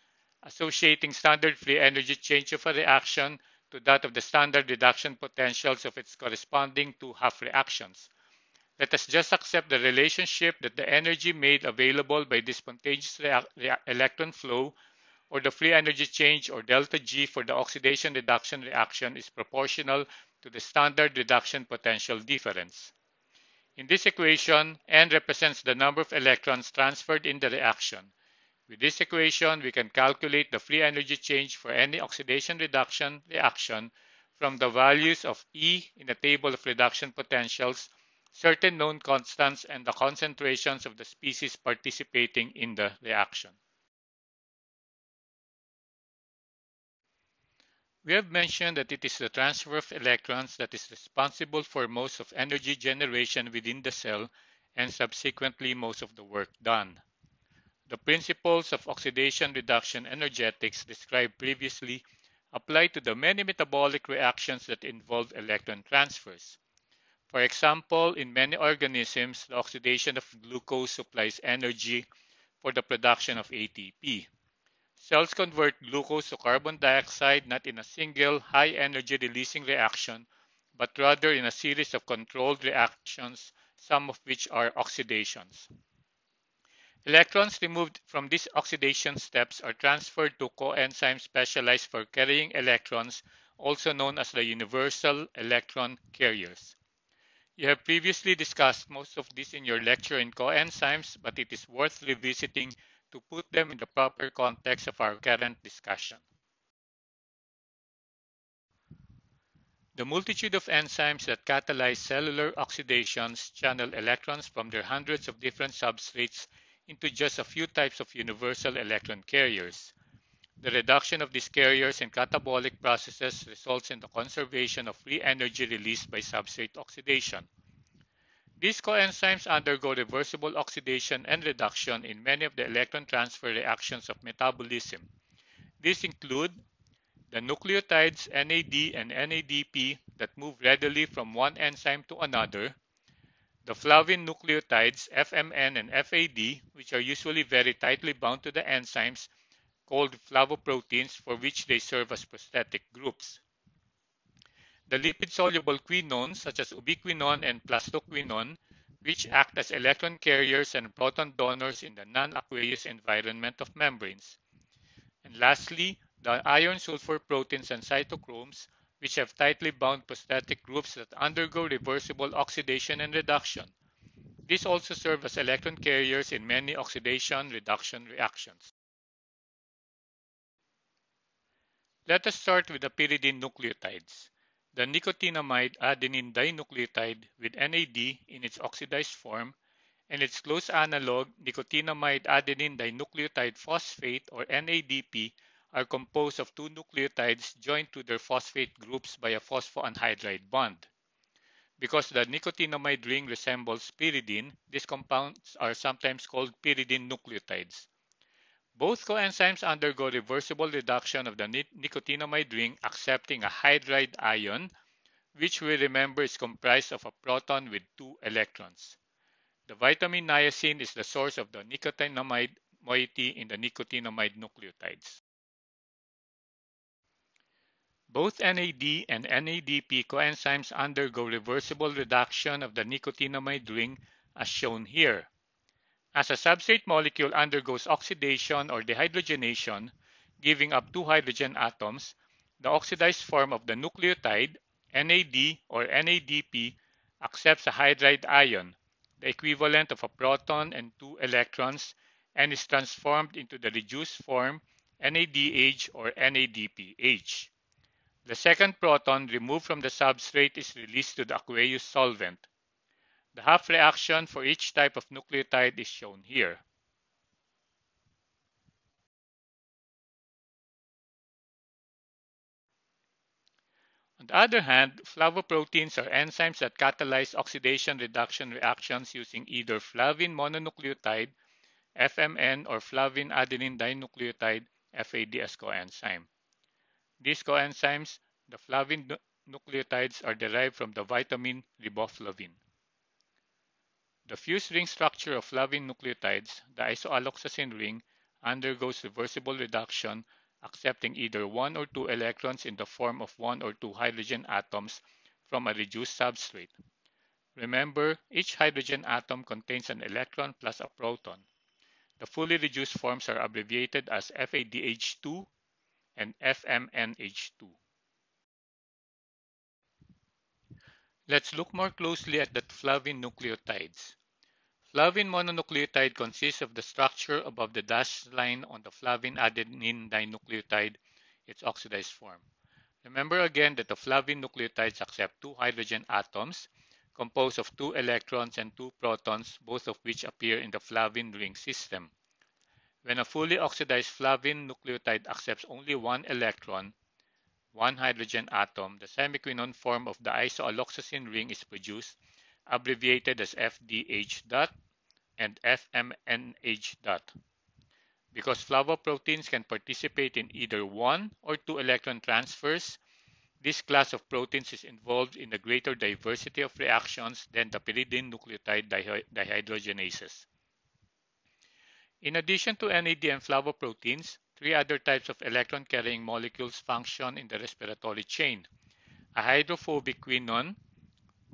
associating standard free energy change of a reaction to that of the standard reduction potentials of its corresponding two half reactions. Let us just accept the relationship that the energy made available by this spontaneous electron flow or the free energy change or delta G for the oxidation reduction reaction is proportional to the standard reduction potential difference. In this equation, N represents the number of electrons transferred in the reaction. With this equation, we can calculate the free energy change for any oxidation reduction reaction from the values of E in the table of reduction potentials, certain known constants, and the concentrations of the species participating in the reaction. We have mentioned that it is the transfer of electrons that is responsible for most of energy generation within the cell and subsequently most of the work done. The principles of oxidation reduction energetics described previously apply to the many metabolic reactions that involve electron transfers. For example, in many organisms, the oxidation of glucose supplies energy for the production of ATP. Cells convert glucose to carbon dioxide not in a single high energy releasing reaction, but rather in a series of controlled reactions, some of which are oxidations. Electrons removed from these oxidation steps are transferred to coenzymes specialized for carrying electrons, also known as the universal electron carriers. You have previously discussed most of this in your lecture in coenzymes, but it is worth revisiting to put them in the proper context of our current discussion. The multitude of enzymes that catalyze cellular oxidations channel electrons from their hundreds of different substrates into just a few types of universal electron carriers. The reduction of these carriers in catabolic processes results in the conservation of free energy released by substrate oxidation. These coenzymes undergo reversible oxidation and reduction in many of the electron transfer reactions of metabolism. These include the nucleotides NAD and NADP that move readily from one enzyme to another, the flavin nucleotides FMN and FAD, which are usually very tightly bound to the enzymes called flavoproteins for which they serve as prosthetic groups. The lipid-soluble quinones such as ubiquinone and plastoquinone, which act as electron carriers and proton donors in the non-aqueous environment of membranes. And lastly, the iron sulfur proteins and cytochromes, which have tightly bound prosthetic groups that undergo reversible oxidation and reduction. These also serve as electron carriers in many oxidation-reduction reactions. Let us start with the pyridine nucleotides. The nicotinamide adenine dinucleotide with NAD in its oxidized form and its close analog nicotinamide adenine dinucleotide phosphate or NADP are composed of two nucleotides joined to their phosphate groups by a phosphoanhydride bond. Because the nicotinamide ring resembles pyridine, these compounds are sometimes called pyridine nucleotides. Both coenzymes undergo reversible reduction of the nicotinamide ring accepting a hydride ion, which we remember is comprised of a proton with two electrons. The vitamin niacin is the source of the nicotinamide moiety in the nicotinamide nucleotides. Both NAD and NADP coenzymes undergo reversible reduction of the nicotinamide ring as shown here. As a substrate molecule undergoes oxidation or dehydrogenation, giving up two hydrogen atoms, the oxidized form of the nucleotide, NAD or NADP, accepts a hydride ion, the equivalent of a proton and two electrons, and is transformed into the reduced form NADH or NADPH. The second proton removed from the substrate is released to the aqueous solvent. The half reaction for each type of nucleotide is shown here. On the other hand, flavoproteins are enzymes that catalyze oxidation reduction reactions using either flavin mononucleotide, FMN, or flavin adenine dinucleotide, FAD as coenzyme. These coenzymes, the flavin nucleotides, are derived from the vitamin riboflavin. The fused ring structure of flavin nucleotides, the isoalloxazine ring, undergoes reversible reduction, accepting either one or two electrons in the form of one or two hydrogen atoms from a reduced substrate. Remember, each hydrogen atom contains an electron plus a proton. The fully reduced forms are abbreviated as FADH2 and FMNH2. Let's look more closely at the flavin nucleotides. Flavin mononucleotide consists of the structure above the dashed line on the flavin adenine dinucleotide, its oxidized form. Remember again that the flavin nucleotides accept two hydrogen atoms composed of two electrons and two protons, both of which appear in the flavin ring system. When a fully oxidized flavin nucleotide accepts only one electron, one hydrogen atom, the semiquinone form of the isoalloxazine ring is produced, abbreviated as FDH dot and FMNH dot. Because flavoproteins can participate in either one or two electron transfers, this class of proteins is involved in a greater diversity of reactions than the pyridine nucleotide dehydrogenases. In addition to NAD and flavoproteins, three other types of electron-carrying molecules function in the respiratory chain. A hydrophobic quinone,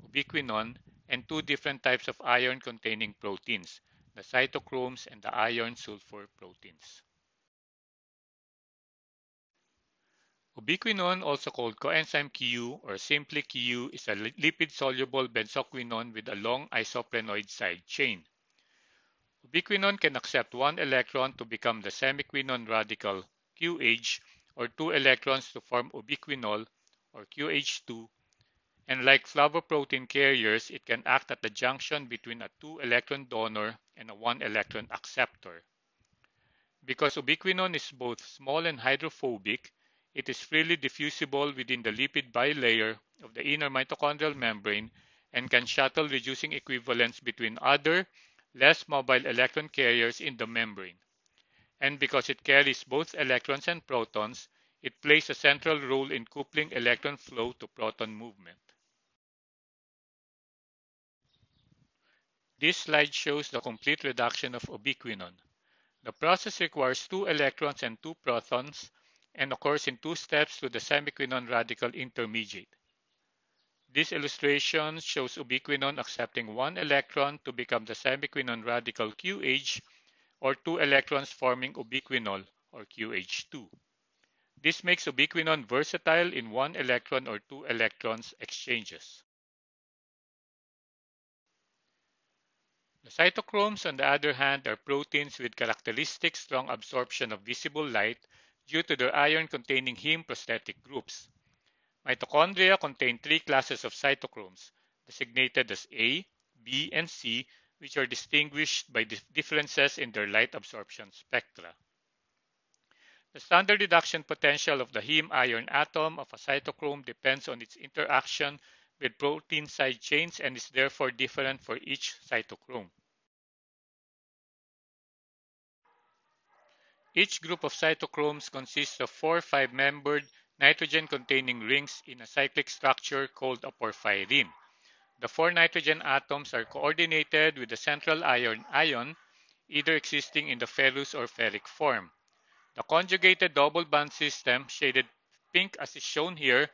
ubiquinone, and two different types of iron-containing proteins, the cytochromes, and the iron-sulfur proteins. Ubiquinone, also called coenzyme Q or simply Q, is a lipid-soluble benzoquinone with a long isoprenoid side chain. Ubiquinone can accept one electron to become the semiquinone radical QH or two electrons to form ubiquinol or QH2 and like flavoprotein carriers, it can act at the junction between a two-electron donor and a one-electron acceptor. Because ubiquinone is both small and hydrophobic, it is freely diffusible within the lipid bilayer of the inner mitochondrial membrane and can shuttle reducing equivalents between other, less mobile electron carriers in the membrane. And because it carries both electrons and protons, it plays a central role in coupling electron flow to proton movement. This slide shows the complete reduction of ubiquinone. The process requires two electrons and two protons and occurs in two steps to the semiquinone radical intermediate. This illustration shows ubiquinone accepting one electron to become the semiquinone radical QH or two electrons forming ubiquinol or QH2. This makes ubiquinone versatile in one electron or two electrons exchanges. The cytochromes, on the other hand, are proteins with characteristic strong absorption of visible light due to their iron-containing heme prosthetic groups. Mitochondria contain three classes of cytochromes, designated as A, B, and C, which are distinguished by differences in their light absorption spectra. The standard reduction potential of the heme iron atom of a cytochrome depends on its interaction with protein side chains and is therefore different for each cytochrome. Each group of cytochromes consists of four five-membered nitrogen-containing rings in a cyclic structure called a porphyrin. The four nitrogen atoms are coordinated with a central iron ion, either existing in the ferrous or ferric form. The conjugated double bond system, shaded pink as is shown here,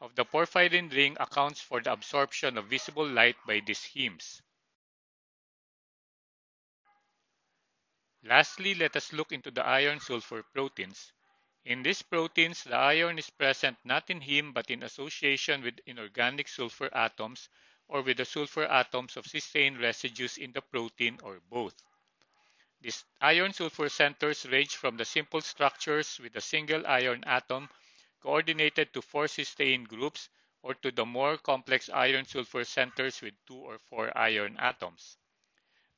of the porphyrin ring accounts for the absorption of visible light by these hemes. Lastly, let us look into the iron-sulfur proteins. In these proteins, the iron is present not in heme but in association with inorganic sulfur atoms or with the sulfur atoms of cysteine residues in the protein or both. These iron-sulfur centers range from the simple structures with a single iron atom coordinated to four cysteine groups or to the more complex iron-sulfur centers with two or four iron atoms.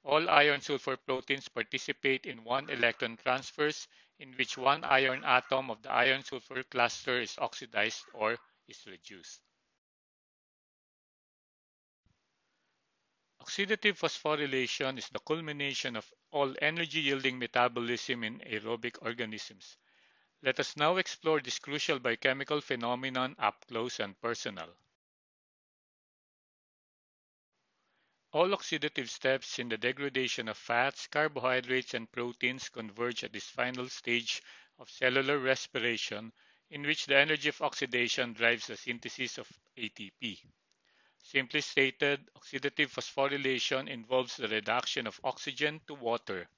All iron-sulfur proteins participate in one electron transfers in which one iron atom of the iron-sulfur cluster is oxidized or is reduced. Oxidative phosphorylation is the culmination of all energy-yielding metabolism in aerobic organisms. Let us now explore this crucial biochemical phenomenon up close and personal. All oxidative steps in the degradation of fats, carbohydrates, and proteins converge at this final stage of cellular respiration in which the energy of oxidation drives the synthesis of ATP. Simply stated, oxidative phosphorylation involves the reduction of oxygen to water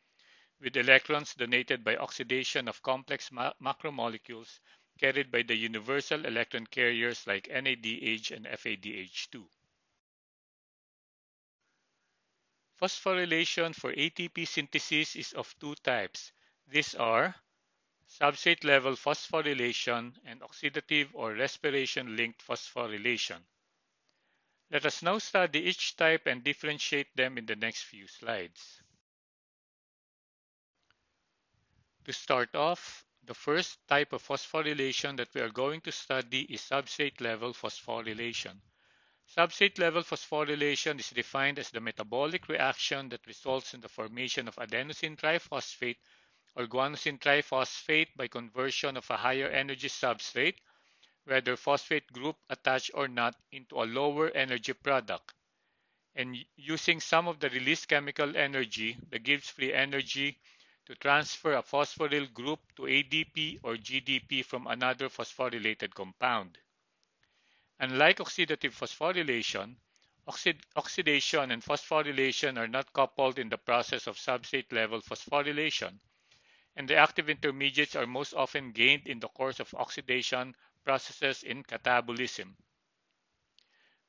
with electrons donated by oxidation of complex ma macromolecules carried by the universal electron carriers like NADH and FADH2. Phosphorylation for ATP synthesis is of two types. These are substrate level phosphorylation and oxidative or respiration linked phosphorylation. Let us now study each type and differentiate them in the next few slides. To start off, the first type of phosphorylation that we are going to study is substrate level phosphorylation. Substrate level phosphorylation is defined as the metabolic reaction that results in the formation of adenosine triphosphate or guanosine triphosphate by conversion of a higher energy substrate, whether phosphate group attached or not, into a lower energy product. And using some of the released chemical energy, the Gibbs free energy, to transfer a phosphoryl group to ADP or GDP from another phosphorylated compound. Unlike oxidative phosphorylation, Oxid oxidation and phosphorylation are not coupled in the process of substrate level phosphorylation, and the active intermediates are most often gained in the course of oxidation processes in catabolism.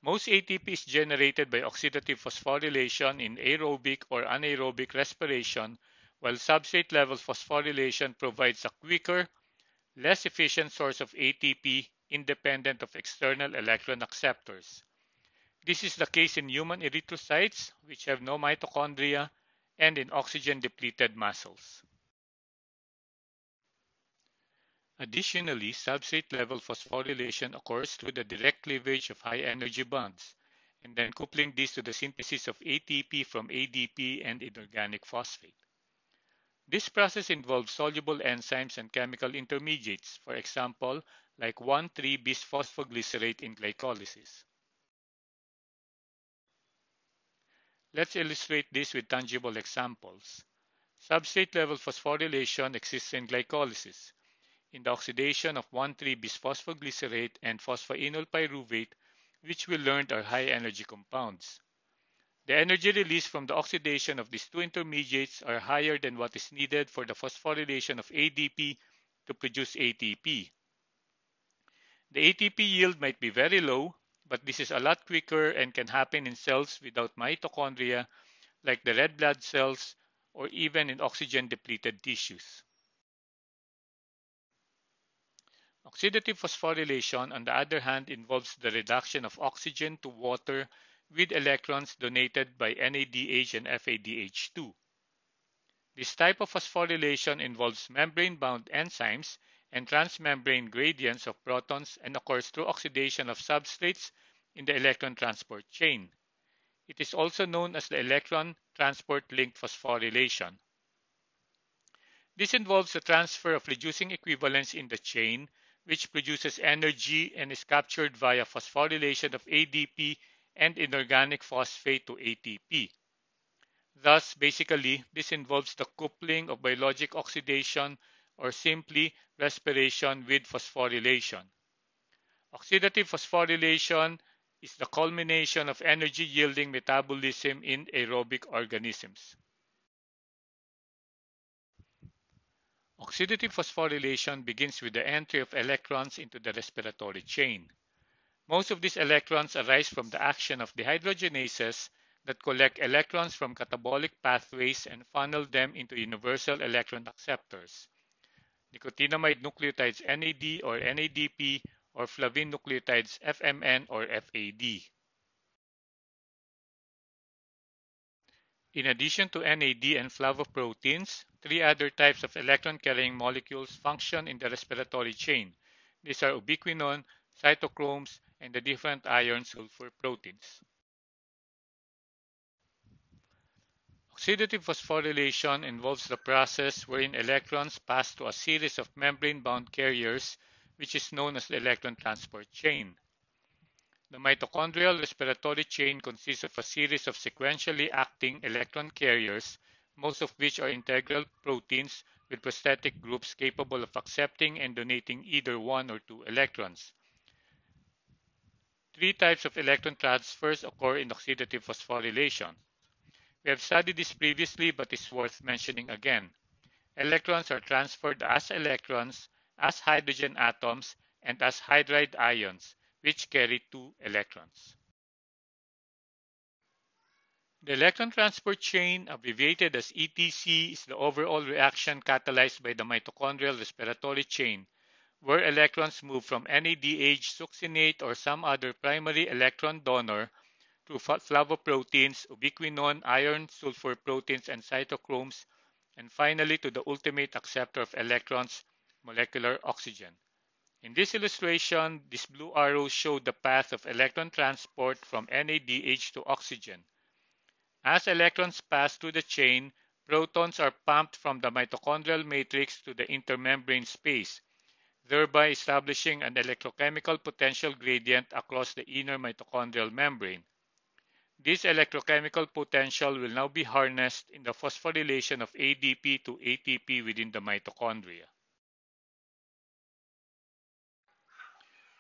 Most ATP is generated by oxidative phosphorylation in aerobic or anaerobic respiration, while substrate level phosphorylation provides a quicker, less efficient source of ATP independent of external electron acceptors. This is the case in human erythrocytes, which have no mitochondria, and in oxygen-depleted muscles. Additionally, substrate-level phosphorylation occurs through the direct cleavage of high-energy bonds, and then coupling these to the synthesis of ATP from ADP and inorganic phosphate. This process involves soluble enzymes and chemical intermediates, for example, like 1,3-bisphosphoglycerate in glycolysis. Let's illustrate this with tangible examples. Substrate-level phosphorylation exists in glycolysis. In the oxidation of 1,3-bisphosphoglycerate and phosphoenol pyruvate, which we learned are high-energy compounds. The energy released from the oxidation of these two intermediates are higher than what is needed for the phosphorylation of ADP to produce ATP. The ATP yield might be very low, but this is a lot quicker and can happen in cells without mitochondria, like the red blood cells or even in oxygen-depleted tissues. Oxidative phosphorylation, on the other hand, involves the reduction of oxygen to water with electrons donated by NADH and FADH2. This type of phosphorylation involves membrane-bound enzymes and transmembrane gradients of protons and occurs through oxidation of substrates in the electron transport chain. It is also known as the electron transport link phosphorylation. This involves the transfer of reducing equivalents in the chain, which produces energy and is captured via phosphorylation of ADP and inorganic phosphate to ATP. Thus, basically, this involves the coupling of biologic oxidation or simply respiration with phosphorylation. Oxidative phosphorylation is the culmination of energy-yielding metabolism in aerobic organisms. Oxidative phosphorylation begins with the entry of electrons into the respiratory chain. Most of these electrons arise from the action of dehydrogenases that collect electrons from catabolic pathways and funnel them into universal electron acceptors nicotinamide nucleotides NAD or NADP, or flavin nucleotides FMN or FAD. In addition to NAD and flavoproteins, three other types of electron-carrying molecules function in the respiratory chain. These are ubiquinone, cytochromes, and the different iron sulfur proteins. Oxidative phosphorylation involves the process wherein electrons pass through a series of membrane-bound carriers which is known as the electron transport chain. The mitochondrial respiratory chain consists of a series of sequentially acting electron carriers, most of which are integral proteins with prosthetic groups capable of accepting and donating either one or two electrons. Three types of electron transfers occur in oxidative phosphorylation. We have studied this previously, but it's worth mentioning again. Electrons are transferred as electrons, as hydrogen atoms, and as hydride ions, which carry two electrons. The electron transport chain, abbreviated as ETC, is the overall reaction catalyzed by the mitochondrial respiratory chain, where electrons move from NADH succinate or some other primary electron donor to flavoproteins, ubiquinone, iron, sulfur proteins, and cytochromes, and finally to the ultimate acceptor of electrons, molecular oxygen. In this illustration, these blue arrows show the path of electron transport from NADH to oxygen. As electrons pass through the chain, protons are pumped from the mitochondrial matrix to the intermembrane space, thereby establishing an electrochemical potential gradient across the inner mitochondrial membrane. This electrochemical potential will now be harnessed in the phosphorylation of ADP to ATP within the mitochondria.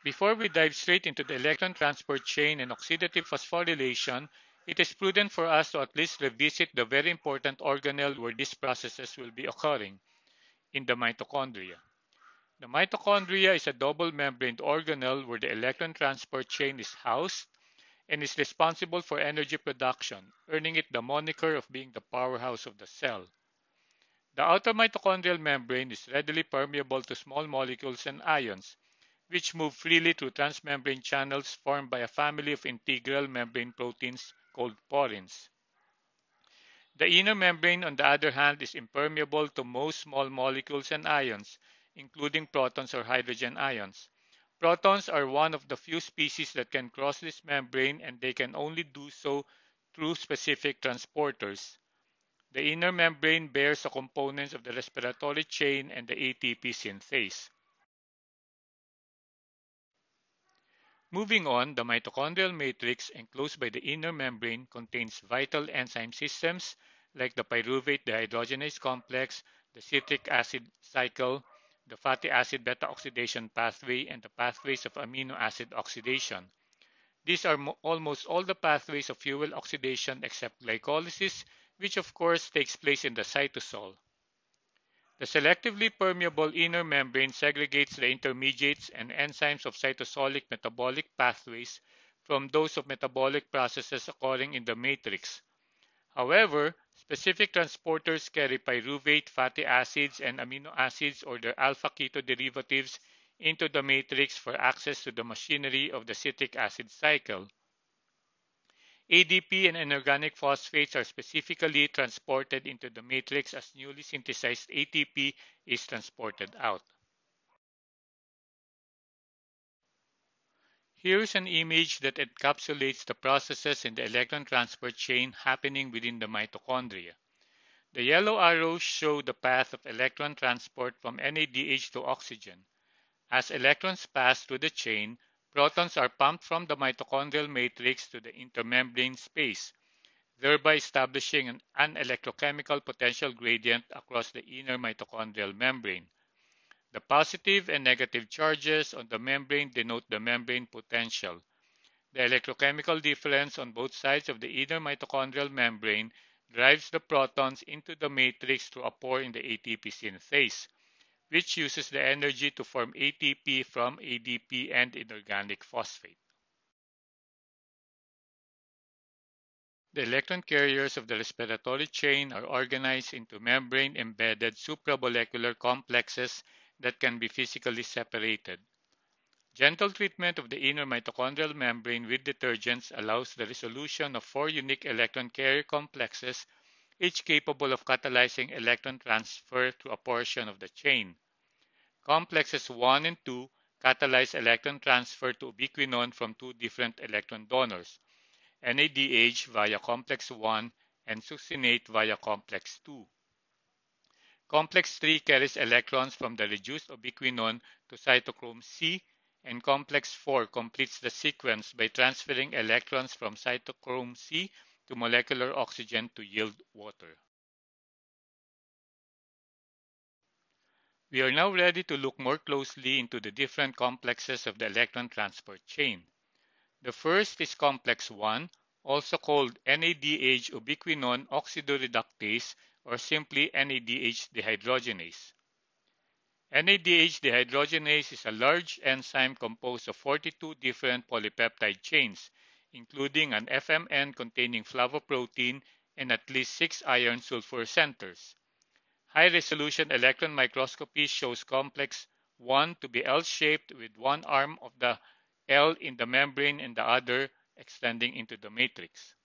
Before we dive straight into the electron transport chain and oxidative phosphorylation, it is prudent for us to at least revisit the very important organelle where these processes will be occurring, in the mitochondria. The mitochondria is a double-membraned organelle where the electron transport chain is housed and is responsible for energy production, earning it the moniker of being the powerhouse of the cell. The outer mitochondrial membrane is readily permeable to small molecules and ions, which move freely through transmembrane channels formed by a family of integral membrane proteins called porins. The inner membrane, on the other hand, is impermeable to most small molecules and ions, including protons or hydrogen ions. Protons are one of the few species that can cross this membrane and they can only do so through specific transporters. The inner membrane bears the components of the respiratory chain and the ATP synthase. Moving on, the mitochondrial matrix enclosed by the inner membrane contains vital enzyme systems like the pyruvate dehydrogenase complex, the citric acid cycle, the fatty acid beta oxidation pathway, and the pathways of amino acid oxidation. These are almost all the pathways of fuel oxidation except glycolysis, which of course takes place in the cytosol. The selectively permeable inner membrane segregates the intermediates and enzymes of cytosolic metabolic pathways from those of metabolic processes occurring in the matrix. However, specific transporters carry pyruvate fatty acids and amino acids or their alpha keto derivatives into the matrix for access to the machinery of the citric acid cycle. ADP and inorganic phosphates are specifically transported into the matrix as newly synthesized ATP is transported out. Here is an image that encapsulates the processes in the electron transport chain happening within the mitochondria. The yellow arrows show the path of electron transport from NADH to oxygen. As electrons pass through the chain, Protons are pumped from the mitochondrial matrix to the intermembrane space, thereby establishing an, an electrochemical potential gradient across the inner mitochondrial membrane. The positive and negative charges on the membrane denote the membrane potential. The electrochemical difference on both sides of the inner mitochondrial membrane drives the protons into the matrix through a pore in the ATP synthase which uses the energy to form ATP from ADP and inorganic phosphate. The electron carriers of the respiratory chain are organized into membrane-embedded supramolecular complexes that can be physically separated. Gentle treatment of the inner mitochondrial membrane with detergents allows the resolution of four unique electron carrier complexes each capable of catalyzing electron transfer to a portion of the chain. Complexes 1 and 2 catalyze electron transfer to ubiquinone from two different electron donors, NADH via complex 1 and succinate via complex 2. Complex 3 carries electrons from the reduced ubiquinone to cytochrome C, and complex 4 completes the sequence by transferring electrons from cytochrome C to molecular oxygen to yield water. We are now ready to look more closely into the different complexes of the electron transport chain. The first is complex 1, also called NADH ubiquinone oxidoreductase or simply NADH dehydrogenase. NADH dehydrogenase is a large enzyme composed of 42 different polypeptide chains including an FMN containing flavoprotein and at least six iron sulfur centers. High-resolution electron microscopy shows complex 1 to be L-shaped with one arm of the L in the membrane and the other extending into the matrix.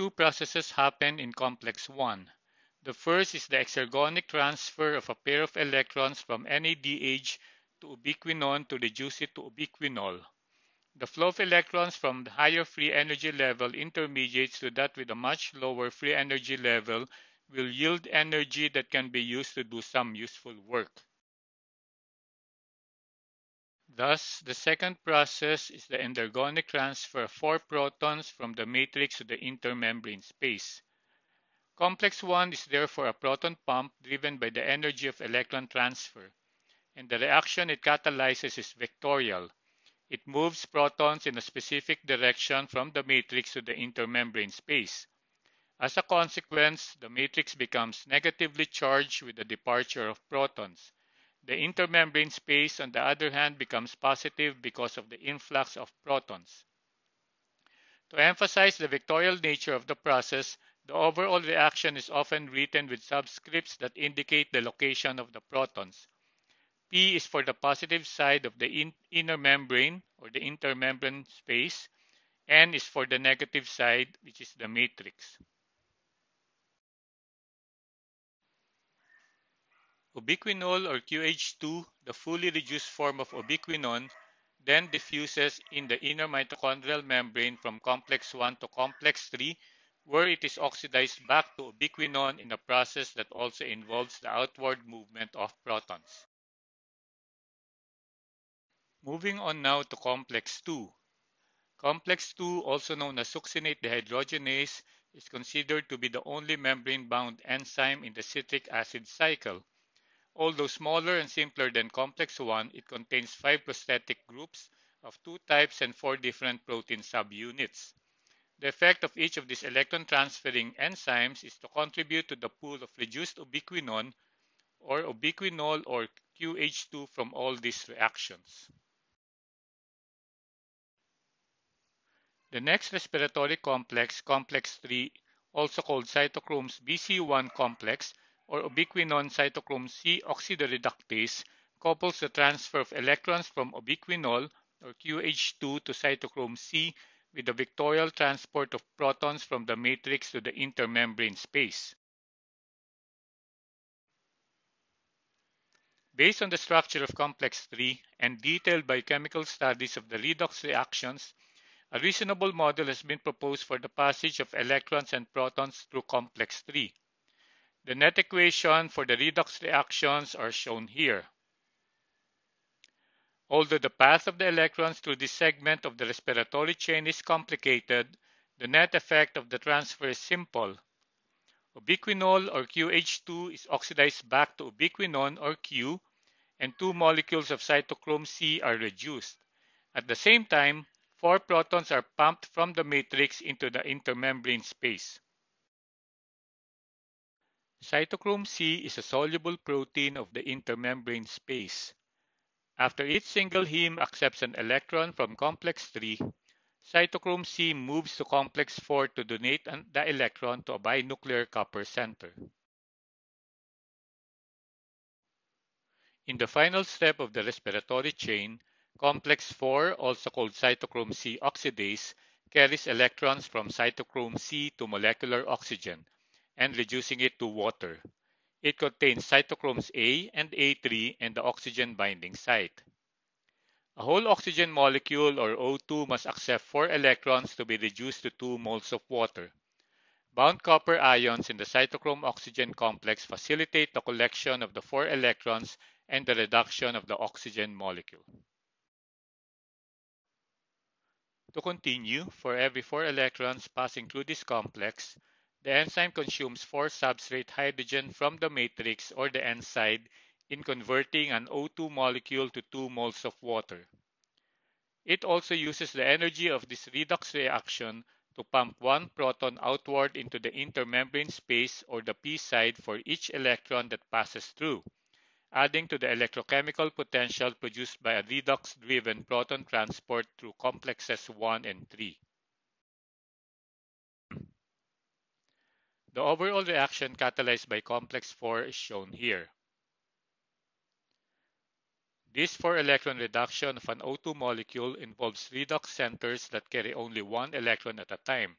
Two processes happen in complex 1. The first is the exergonic transfer of a pair of electrons from NADH to ubiquinone to reduce it to ubiquinol. The flow of electrons from the higher free energy level intermediates to that with a much lower free energy level will yield energy that can be used to do some useful work. Thus, the second process is the endergonic transfer of four protons from the matrix to the intermembrane space. Complex 1 is therefore a proton pump driven by the energy of electron transfer, and the reaction it catalyzes is vectorial. It moves protons in a specific direction from the matrix to the intermembrane space. As a consequence, the matrix becomes negatively charged with the departure of protons. The intermembrane space, on the other hand, becomes positive because of the influx of protons. To emphasize the vectorial nature of the process, the overall reaction is often written with subscripts that indicate the location of the protons. P is for the positive side of the in inner membrane or the intermembrane space. N is for the negative side, which is the matrix. Ubiquinol or QH2, the fully reduced form of ubiquinone, then diffuses in the inner mitochondrial membrane from complex 1 to complex 3, where it is oxidized back to ubiquinone in a process that also involves the outward movement of protons. Moving on now to complex 2. Complex 2, also known as succinate dehydrogenase, is considered to be the only membrane-bound enzyme in the citric acid cycle. Although smaller and simpler than complex 1, it contains five prosthetic groups of two types and four different protein subunits. The effect of each of these electron transferring enzymes is to contribute to the pool of reduced ubiquinone or ubiquinol or QH2 from all these reactions. The next respiratory complex, complex 3, also called cytochromes BC1 complex, or ubiquinone cytochrome C oxidoreductase couples the transfer of electrons from ubiquinol or QH2 to cytochrome C with the vectorial transport of protons from the matrix to the intermembrane space. Based on the structure of complex 3 and detailed biochemical studies of the redox reactions, a reasonable model has been proposed for the passage of electrons and protons through complex 3. The net equation for the redox reactions are shown here. Although the path of the electrons through this segment of the respiratory chain is complicated, the net effect of the transfer is simple. Ubiquinol or QH2 is oxidized back to ubiquinone or Q and two molecules of cytochrome C are reduced. At the same time, four protons are pumped from the matrix into the intermembrane space. Cytochrome C is a soluble protein of the intermembrane space. After each single heme accepts an electron from complex 3, cytochrome C moves to complex 4 to donate the electron to a binuclear copper center. In the final step of the respiratory chain, complex 4, also called cytochrome C oxidase, carries electrons from cytochrome C to molecular oxygen and reducing it to water. It contains cytochromes A and A3 and the oxygen binding site. A whole oxygen molecule or O2 must accept 4 electrons to be reduced to 2 moles of water. Bound copper ions in the cytochrome oxygen complex facilitate the collection of the 4 electrons and the reduction of the oxygen molecule. To continue, for every 4 electrons passing through this complex, the enzyme consumes 4 substrate hydrogen from the matrix or the N side in converting an O2 molecule to 2 moles of water. It also uses the energy of this redox reaction to pump one proton outward into the intermembrane space or the p side for each electron that passes through, adding to the electrochemical potential produced by a redox-driven proton transport through complexes 1 and 3. The overall reaction catalyzed by complex 4 is shown here. This 4-electron reduction of an O2 molecule involves redox centers that carry only one electron at a time,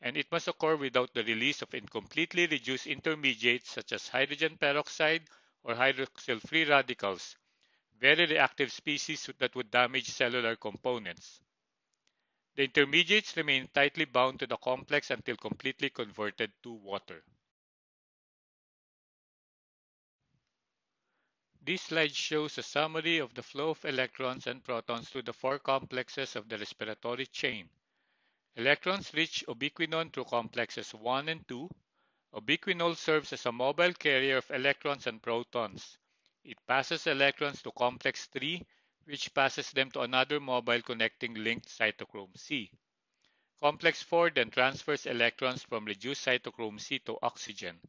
and it must occur without the release of incompletely reduced intermediates such as hydrogen peroxide or hydroxyl free radicals, very reactive species that would damage cellular components. The intermediates remain tightly bound to the complex until completely converted to water. This slide shows a summary of the flow of electrons and protons through the four complexes of the respiratory chain. Electrons reach ubiquinone through complexes 1 and 2, Ubiquinol serves as a mobile carrier of electrons and protons. It passes electrons to complex 3, which passes them to another mobile connecting linked cytochrome C. Complex 4 then transfers electrons from reduced cytochrome C to oxygen.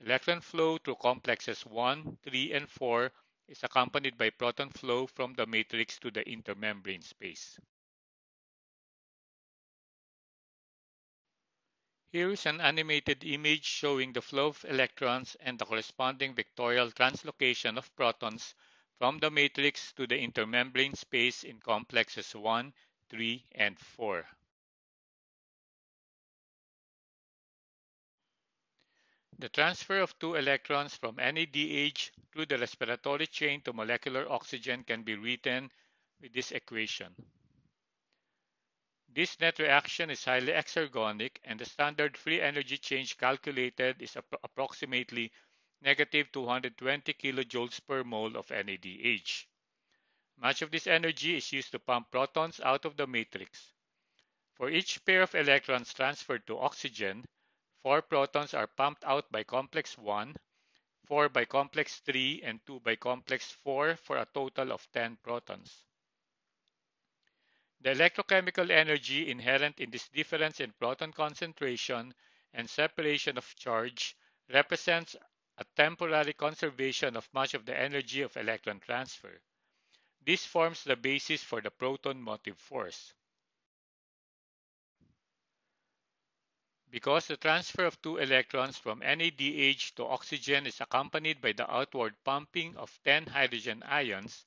Electron flow through complexes 1, 3, and 4 is accompanied by proton flow from the matrix to the intermembrane space. Here is an animated image showing the flow of electrons and the corresponding vectorial translocation of protons from the matrix to the intermembrane space in complexes 1, 3, and 4. The transfer of two electrons from NADH through the respiratory chain to molecular oxygen can be written with this equation. This net reaction is highly exergonic and the standard free energy change calculated is approximately negative 220 kilojoules per mole of NADH. Much of this energy is used to pump protons out of the matrix. For each pair of electrons transferred to oxygen, 4 protons are pumped out by complex 1, 4 by complex 3, and 2 by complex 4 for a total of 10 protons. The electrochemical energy inherent in this difference in proton concentration and separation of charge represents a temporary conservation of much of the energy of electron transfer. This forms the basis for the proton motive force. Because the transfer of two electrons from NADH to oxygen is accompanied by the outward pumping of 10 hydrogen ions,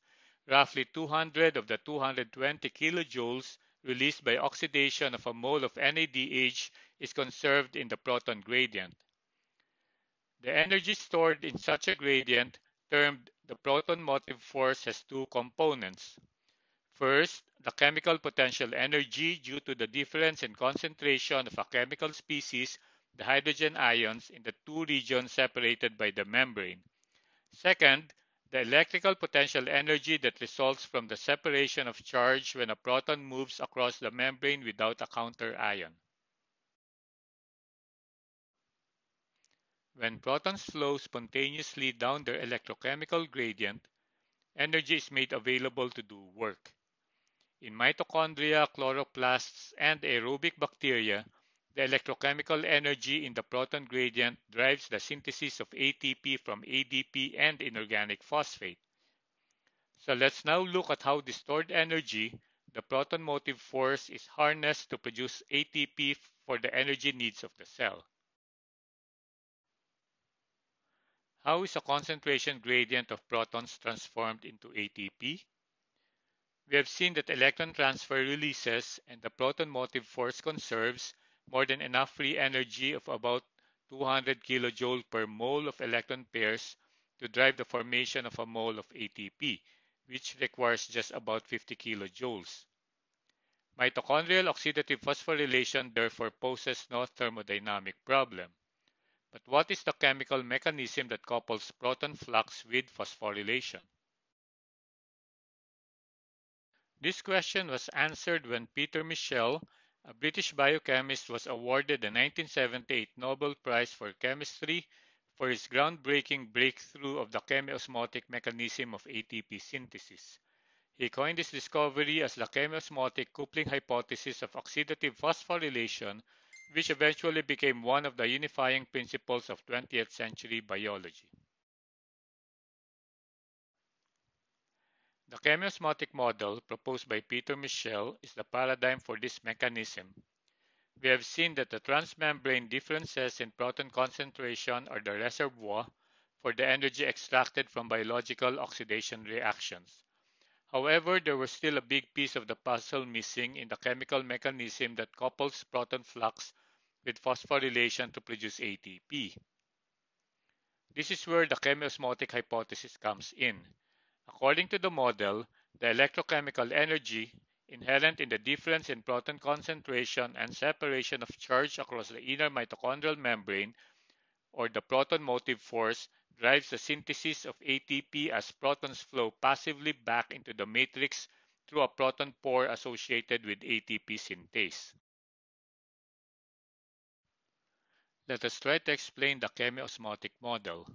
roughly 200 of the 220 kilojoules released by oxidation of a mole of NADH is conserved in the proton gradient. The energy stored in such a gradient, termed the proton motive force, has two components. First, the chemical potential energy due to the difference in concentration of a chemical species, the hydrogen ions, in the two regions separated by the membrane. Second, the electrical potential energy that results from the separation of charge when a proton moves across the membrane without a counter ion. When protons flow spontaneously down their electrochemical gradient, energy is made available to do work. In mitochondria, chloroplasts, and aerobic bacteria, the electrochemical energy in the proton gradient drives the synthesis of ATP from ADP and inorganic phosphate. So let's now look at how the stored energy, the proton motive force, is harnessed to produce ATP for the energy needs of the cell. How is a concentration gradient of protons transformed into ATP? We have seen that electron transfer releases and the proton motive force conserves more than enough free energy of about 200 kilojoule per mole of electron pairs to drive the formation of a mole of ATP, which requires just about 50 kilojoules. Mitochondrial oxidative phosphorylation therefore poses no thermodynamic problem. But what is the chemical mechanism that couples proton flux with phosphorylation? This question was answered when Peter Mitchell a British biochemist was awarded the 1978 Nobel Prize for Chemistry for his groundbreaking breakthrough of the chemiosmotic mechanism of ATP synthesis. He coined this discovery as the chemiosmotic coupling hypothesis of oxidative phosphorylation, which eventually became one of the unifying principles of 20th century biology. The chemiosmotic model proposed by Peter Mitchell is the paradigm for this mechanism. We have seen that the transmembrane differences in proton concentration are the reservoir for the energy extracted from biological oxidation reactions. However, there was still a big piece of the puzzle missing in the chemical mechanism that couples proton flux with phosphorylation to produce ATP. This is where the chemiosmotic hypothesis comes in. According to the model, the electrochemical energy inherent in the difference in proton concentration and separation of charge across the inner mitochondrial membrane, or the proton motive force, drives the synthesis of ATP as protons flow passively back into the matrix through a proton pore associated with ATP synthase. Let us try to explain the chemiosmotic model.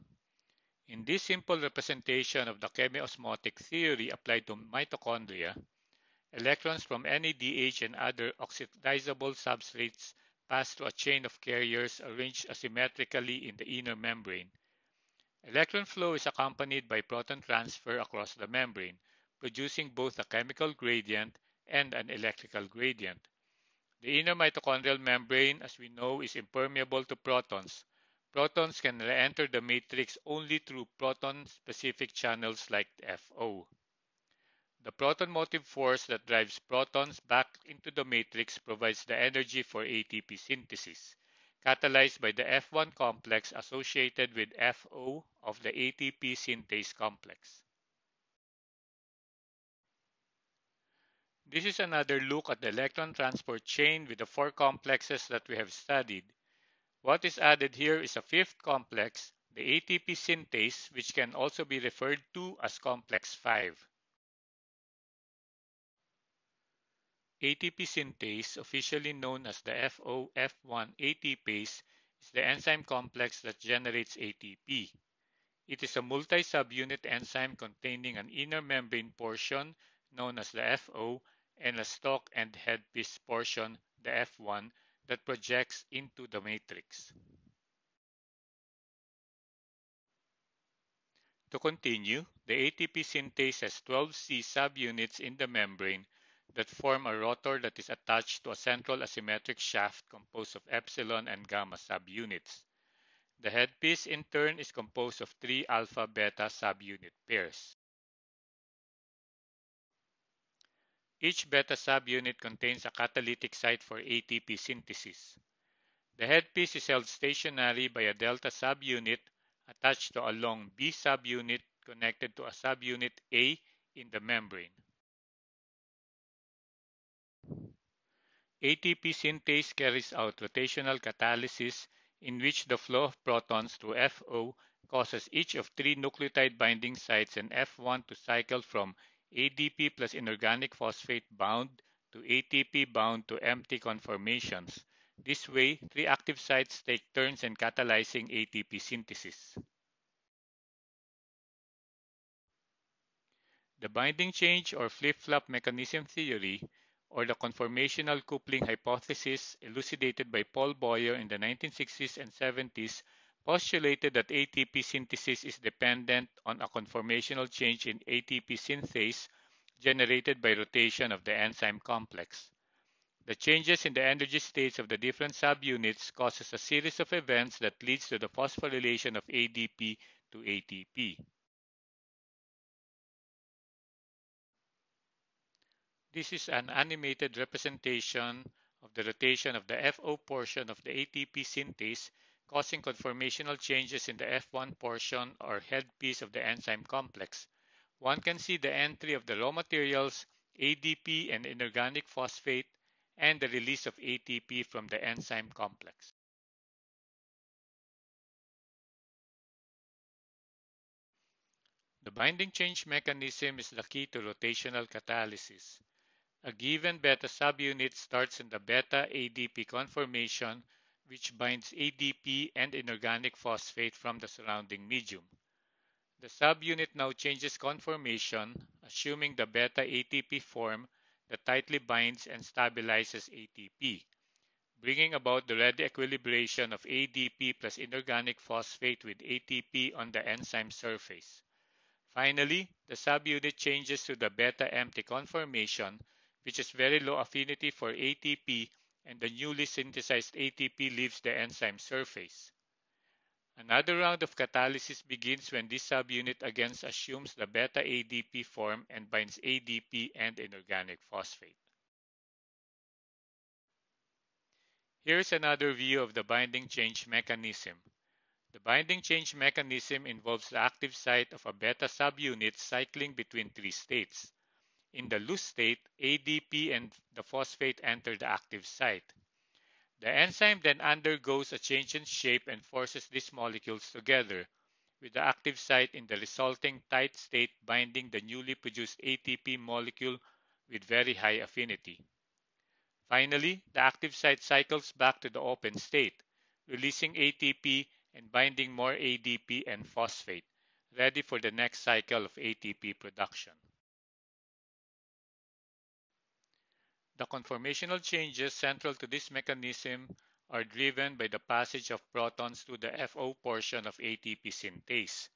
In this simple representation of the chemiosmotic theory applied to mitochondria, electrons from NADH and other oxidizable substrates pass through a chain of carriers arranged asymmetrically in the inner membrane. Electron flow is accompanied by proton transfer across the membrane, producing both a chemical gradient and an electrical gradient. The inner mitochondrial membrane, as we know, is impermeable to protons. Protons can re-enter the matrix only through proton-specific channels like FO. The proton motive force that drives protons back into the matrix provides the energy for ATP synthesis catalyzed by the F1 complex associated with FO of the ATP synthase complex. This is another look at the electron transport chain with the four complexes that we have studied. What is added here is a fifth complex, the ATP synthase, which can also be referred to as complex 5. ATP synthase, officially known as the FOF1 ATPase, is the enzyme complex that generates ATP. It is a multi-subunit enzyme containing an inner membrane portion known as the FO and a stalk and headpiece portion, the F1, that projects into the matrix. To continue, the ATP synthase has 12C subunits in the membrane that form a rotor that is attached to a central asymmetric shaft composed of epsilon and gamma subunits. The headpiece in turn is composed of three alpha-beta subunit pairs. Each beta subunit contains a catalytic site for ATP synthesis. The headpiece is held stationary by a delta subunit attached to a long B subunit connected to a subunit A in the membrane. ATP synthase carries out rotational catalysis in which the flow of protons through FO causes each of three nucleotide binding sites and F1 to cycle from ADP plus inorganic phosphate bound to ATP bound to empty conformations. This way, three active sites take turns in catalyzing ATP synthesis. The binding change or flip-flop mechanism theory or the conformational coupling hypothesis elucidated by Paul Boyer in the 1960s and 70s postulated that ATP synthesis is dependent on a conformational change in ATP synthase generated by rotation of the enzyme complex. The changes in the energy states of the different subunits causes a series of events that leads to the phosphorylation of ADP to ATP. This is an animated representation of the rotation of the FO portion of the ATP synthase causing conformational changes in the F1 portion or headpiece of the enzyme complex. One can see the entry of the raw materials, ADP and inorganic phosphate, and the release of ATP from the enzyme complex. The binding change mechanism is the key to rotational catalysis. A given beta subunit starts in the beta ADP conformation which binds ADP and inorganic phosphate from the surrounding medium. The subunit now changes conformation, assuming the beta ATP form that tightly binds and stabilizes ATP, bringing about the ready equilibration of ADP plus inorganic phosphate with ATP on the enzyme surface. Finally, the subunit changes to the beta empty conformation which has very low affinity for ATP and the newly synthesized ATP leaves the enzyme surface. Another round of catalysis begins when this subunit again assumes the beta ADP form and binds ADP and inorganic phosphate. Here's another view of the binding change mechanism. The binding change mechanism involves the active site of a beta subunit cycling between three states. In the loose state, ADP and the phosphate enter the active site. The enzyme then undergoes a change in shape and forces these molecules together, with the active site in the resulting tight state binding the newly produced ATP molecule with very high affinity. Finally, the active site cycles back to the open state, releasing ATP and binding more ADP and phosphate, ready for the next cycle of ATP production. The conformational changes central to this mechanism are driven by the passage of protons to the FO portion of ATP synthase.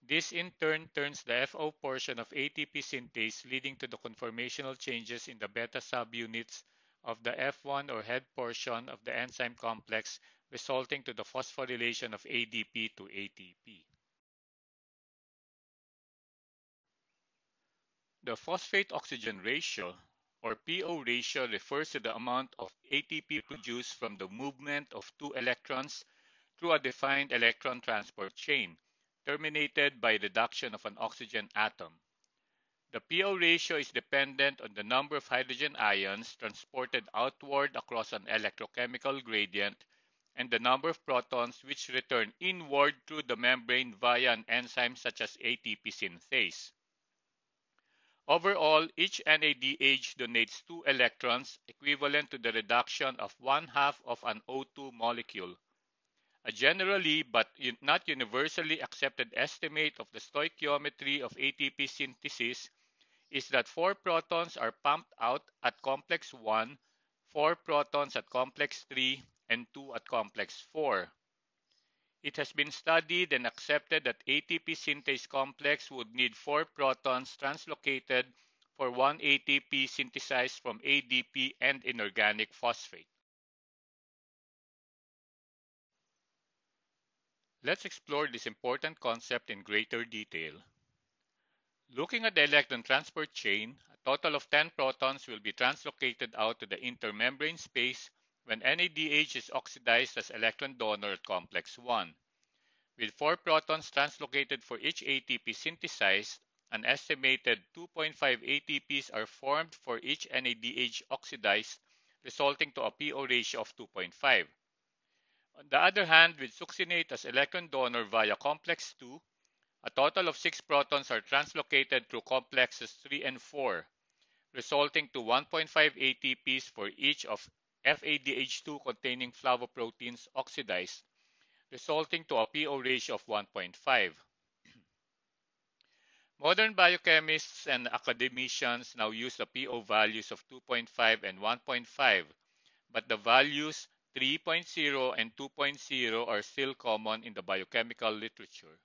This in turn turns the FO portion of ATP synthase leading to the conformational changes in the beta subunits of the F1 or head portion of the enzyme complex resulting to the phosphorylation of ADP to ATP. The phosphate oxygen ratio or PO ratio refers to the amount of ATP produced from the movement of two electrons through a defined electron transport chain, terminated by reduction of an oxygen atom. The PO ratio is dependent on the number of hydrogen ions transported outward across an electrochemical gradient and the number of protons which return inward through the membrane via an enzyme such as ATP synthase. Overall, each NADH donates two electrons equivalent to the reduction of one half of an O2 molecule. A generally but not universally accepted estimate of the stoichiometry of ATP synthesis is that 4 protons are pumped out at complex 1, 4 protons at complex 3, and 2 at complex 4. It has been studied and accepted that ATP synthase complex would need 4 protons translocated for 1 ATP synthesized from ADP and inorganic phosphate. Let's explore this important concept in greater detail. Looking at the electron transport chain, a total of 10 protons will be translocated out to the intermembrane space when NADH is oxidized as electron donor complex 1. With 4 protons translocated for each ATP synthesized, an estimated 2.5 ATPs are formed for each NADH oxidized, resulting to a PO ratio of 2.5. On the other hand, with succinate as electron donor via complex 2, a total of 6 protons are translocated through complexes 3 and 4, resulting to 1.5 ATPs for each of FADH2 containing flavoproteins oxidized, resulting to a PO ratio of 1.5. Modern biochemists and academicians now use the PO values of 2.5 and 1.5, but the values 3.0 and 2.0 are still common in the biochemical literature.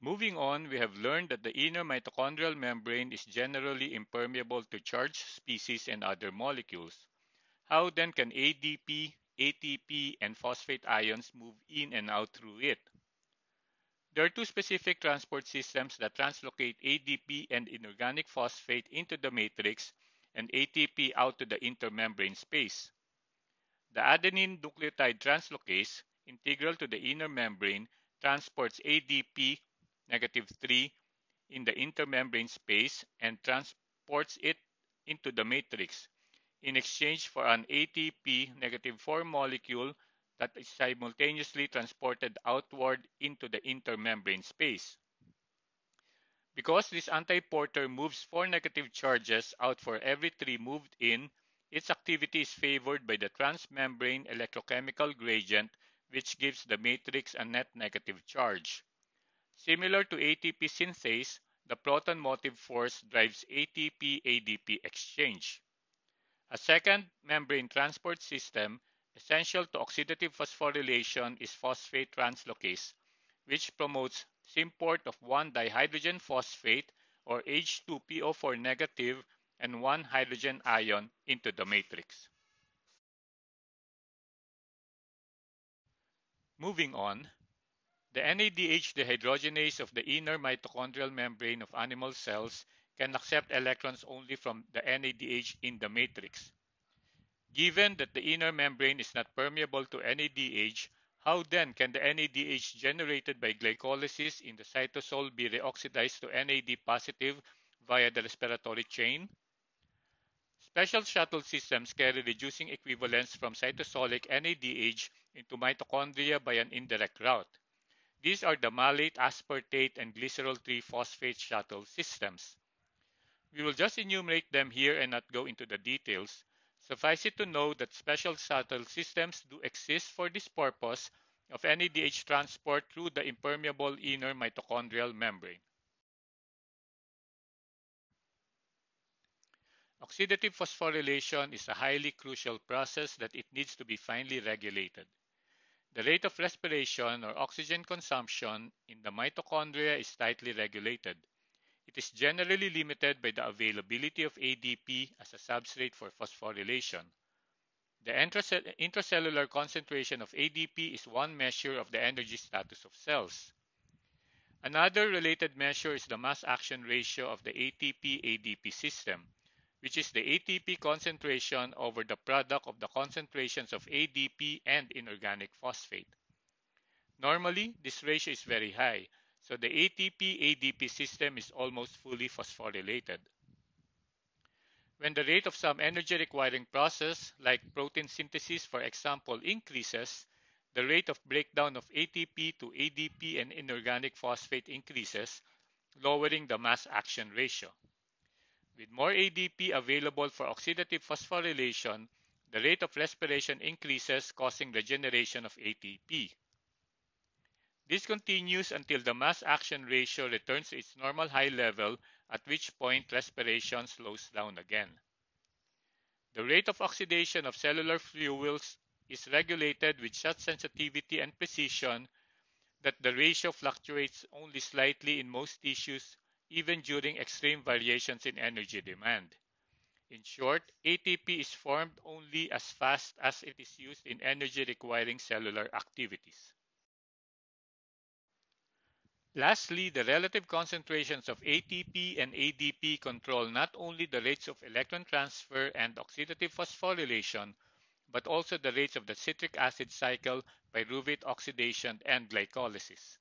Moving on, we have learned that the inner mitochondrial membrane is generally impermeable to charged species and other molecules. How then can ADP, ATP, and phosphate ions move in and out through it? There are two specific transport systems that translocate ADP and inorganic phosphate into the matrix and ATP out to the intermembrane space. The adenine nucleotide translocase, integral to the inner membrane, transports ADP negative 3 in the intermembrane space and transports it into the matrix in exchange for an ATP negative 4 molecule that is simultaneously transported outward into the intermembrane space. Because this antiporter moves 4 negative charges out for every 3 moved in, its activity is favored by the transmembrane electrochemical gradient which gives the matrix a net negative charge. Similar to ATP synthase, the proton motive force drives ATP-ADP exchange. A second membrane transport system essential to oxidative phosphorylation is phosphate translocase, which promotes symport of one dihydrogen phosphate or H2PO4 negative and one hydrogen ion into the matrix. Moving on, the NADH dehydrogenase of the inner mitochondrial membrane of animal cells can accept electrons only from the NADH in the matrix. Given that the inner membrane is not permeable to NADH, how then can the NADH generated by glycolysis in the cytosol be reoxidized to NAD positive via the respiratory chain? Special shuttle systems carry reducing equivalents from cytosolic NADH into mitochondria by an indirect route. These are the malate, aspartate, and glycerol 3-phosphate shuttle systems. We will just enumerate them here and not go into the details. Suffice it to know that special shuttle systems do exist for this purpose of NADH transport through the impermeable inner mitochondrial membrane. Oxidative phosphorylation is a highly crucial process that it needs to be finely regulated. The rate of respiration or oxygen consumption in the mitochondria is tightly regulated. It is generally limited by the availability of ADP as a substrate for phosphorylation. The intracellular concentration of ADP is one measure of the energy status of cells. Another related measure is the mass action ratio of the ATP-ADP system, which is the ATP concentration over the product of the concentrations of ADP and inorganic phosphate. Normally, this ratio is very high, so the ATP-ADP system is almost fully phosphorylated. When the rate of some energy requiring process, like protein synthesis for example, increases, the rate of breakdown of ATP to ADP and inorganic phosphate increases, lowering the mass action ratio. With more ADP available for oxidative phosphorylation, the rate of respiration increases causing the generation of ATP. This continues until the mass action ratio returns to its normal high level at which point respiration slows down again. The rate of oxidation of cellular fuels is regulated with such sensitivity and precision that the ratio fluctuates only slightly in most tissues even during extreme variations in energy demand. In short, ATP is formed only as fast as it is used in energy requiring cellular activities. Lastly, the relative concentrations of ATP and ADP control not only the rates of electron transfer and oxidative phosphorylation, but also the rates of the citric acid cycle, pyruvate oxidation, and glycolysis.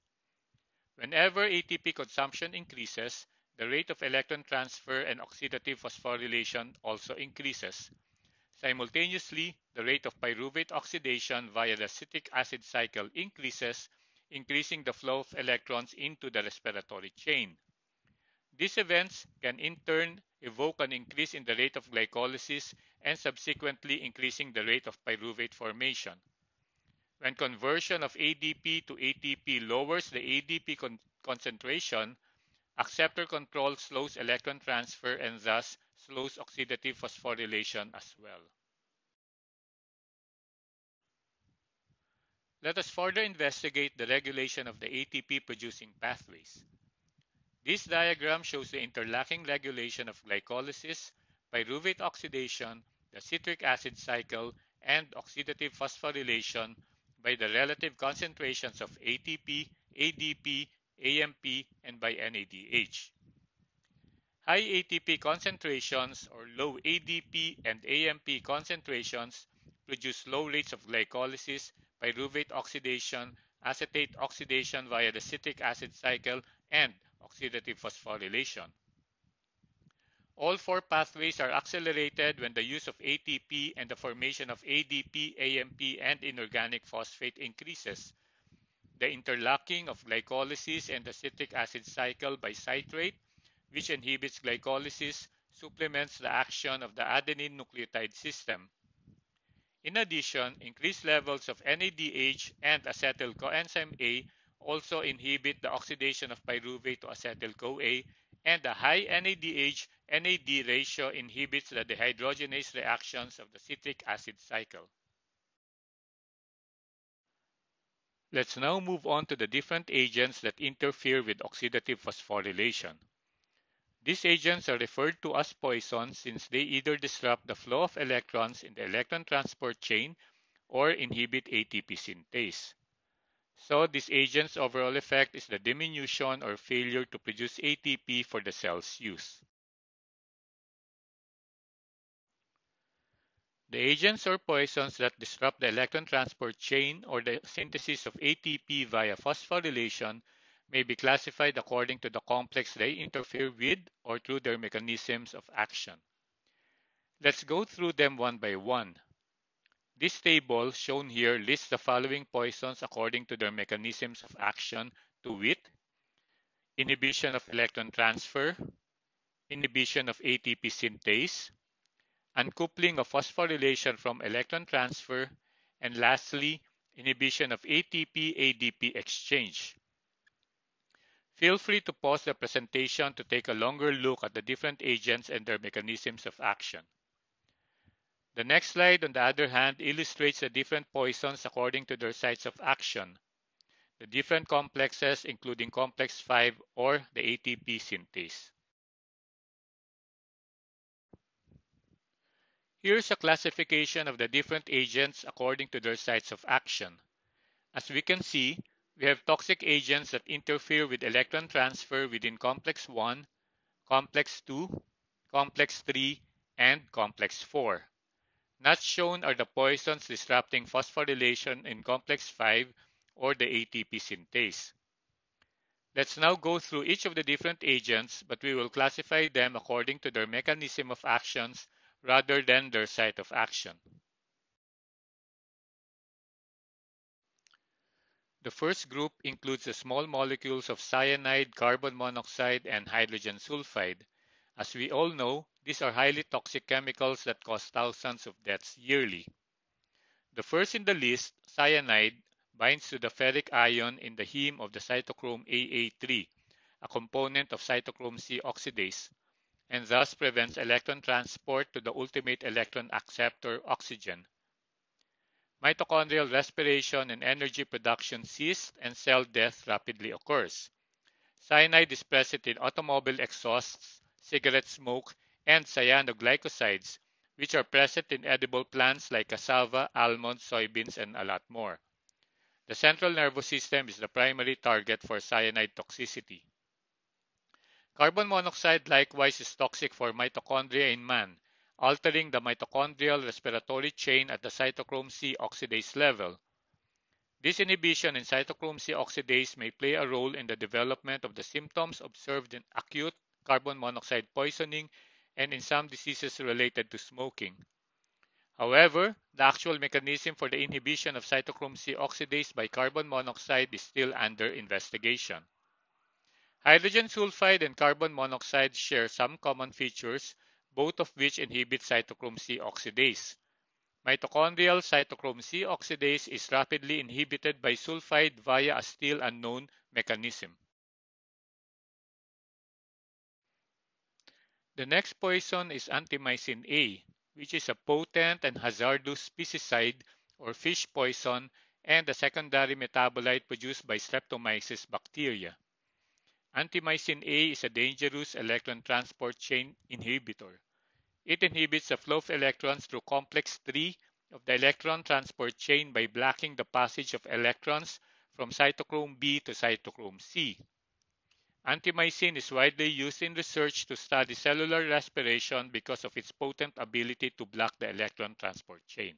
Whenever ATP consumption increases, the rate of electron transfer and oxidative phosphorylation also increases. Simultaneously, the rate of pyruvate oxidation via the citric acid cycle increases increasing the flow of electrons into the respiratory chain. These events can in turn evoke an increase in the rate of glycolysis and subsequently increasing the rate of pyruvate formation. When conversion of ADP to ATP lowers the ADP con concentration, acceptor control slows electron transfer and thus slows oxidative phosphorylation as well. Let us further investigate the regulation of the ATP producing pathways. This diagram shows the interlocking regulation of glycolysis, pyruvate oxidation, the citric acid cycle, and oxidative phosphorylation by the relative concentrations of ATP, ADP, AMP, and by NADH. High ATP concentrations or low ADP and AMP concentrations produce low rates of glycolysis pyruvate oxidation, acetate oxidation via the citric acid cycle, and oxidative phosphorylation. All four pathways are accelerated when the use of ATP and the formation of ADP, AMP, and inorganic phosphate increases. The interlocking of glycolysis and the citric acid cycle by citrate, which inhibits glycolysis, supplements the action of the adenine nucleotide system. In addition, increased levels of NADH and acetyl coenzyme A also inhibit the oxidation of pyruvate to acetyl-CoA, and the high NADH-NAD ratio inhibits the dehydrogenase reactions of the citric acid cycle. Let's now move on to the different agents that interfere with oxidative phosphorylation. These agents are referred to as poisons since they either disrupt the flow of electrons in the electron transport chain or inhibit ATP synthase. So this agent's overall effect is the diminution or failure to produce ATP for the cell's use. The agents or poisons that disrupt the electron transport chain or the synthesis of ATP via phosphorylation may be classified according to the complex they interfere with or through their mechanisms of action. Let's go through them one by one. This table shown here lists the following poisons according to their mechanisms of action to wit, inhibition of electron transfer, inhibition of ATP synthase, uncoupling of phosphorylation from electron transfer, and lastly, inhibition of ATP-ADP exchange. Feel free to pause the presentation to take a longer look at the different agents and their mechanisms of action. The next slide, on the other hand, illustrates the different poisons according to their sites of action, the different complexes including complex 5 or the ATP synthase. Here's a classification of the different agents according to their sites of action. As we can see, we have toxic agents that interfere with electron transfer within complex 1, complex 2, complex 3, and complex 4. Not shown are the poisons disrupting phosphorylation in complex 5 or the ATP synthase. Let's now go through each of the different agents, but we will classify them according to their mechanism of actions rather than their site of action. The first group includes the small molecules of cyanide, carbon monoxide, and hydrogen sulfide. As we all know, these are highly toxic chemicals that cause thousands of deaths yearly. The first in the list, cyanide, binds to the ferric ion in the heme of the cytochrome AA3, a component of cytochrome C oxidase, and thus prevents electron transport to the ultimate electron acceptor oxygen. Mitochondrial respiration and energy production cease and cell death rapidly occurs. Cyanide is present in automobile exhausts, cigarette smoke, and cyanoglycosides, which are present in edible plants like cassava, almonds, soybeans, and a lot more. The central nervous system is the primary target for cyanide toxicity. Carbon monoxide likewise is toxic for mitochondria in man, altering the mitochondrial respiratory chain at the cytochrome C oxidase level. This inhibition in cytochrome C oxidase may play a role in the development of the symptoms observed in acute carbon monoxide poisoning and in some diseases related to smoking. However, the actual mechanism for the inhibition of cytochrome C oxidase by carbon monoxide is still under investigation. Hydrogen sulfide and carbon monoxide share some common features, both of which inhibit cytochrome C oxidase. Mitochondrial cytochrome C oxidase is rapidly inhibited by sulfide via a still unknown mechanism. The next poison is antimycin A, which is a potent and hazardous pesticide or fish poison and a secondary metabolite produced by Streptomyces bacteria. Antimycin A is a dangerous electron transport chain inhibitor. It inhibits the flow of electrons through complex 3 of the electron transport chain by blocking the passage of electrons from cytochrome B to cytochrome C. Antimycin is widely used in research to study cellular respiration because of its potent ability to block the electron transport chain.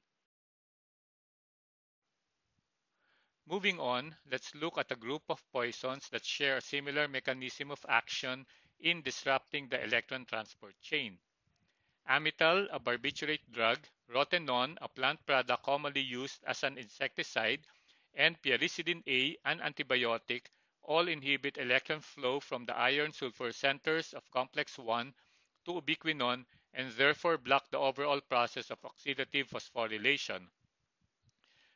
Moving on, let's look at a group of poisons that share a similar mechanism of action in disrupting the electron transport chain. Amytal, a barbiturate drug, rotenone, a plant product commonly used as an insecticide, and piericidin A, an antibiotic, all inhibit electron flow from the iron sulfur centers of complex 1 to ubiquinone and therefore block the overall process of oxidative phosphorylation.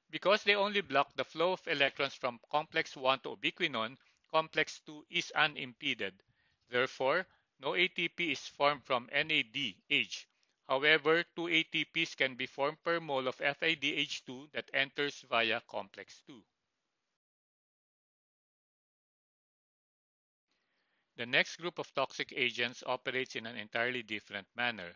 Because they only block the flow of electrons from complex 1 to ubiquinone, complex 2 is unimpeded. Therefore, no ATP is formed from NADH. However, two ATPs can be formed per mole of FADH2 that enters via complex 2. The next group of toxic agents operates in an entirely different manner.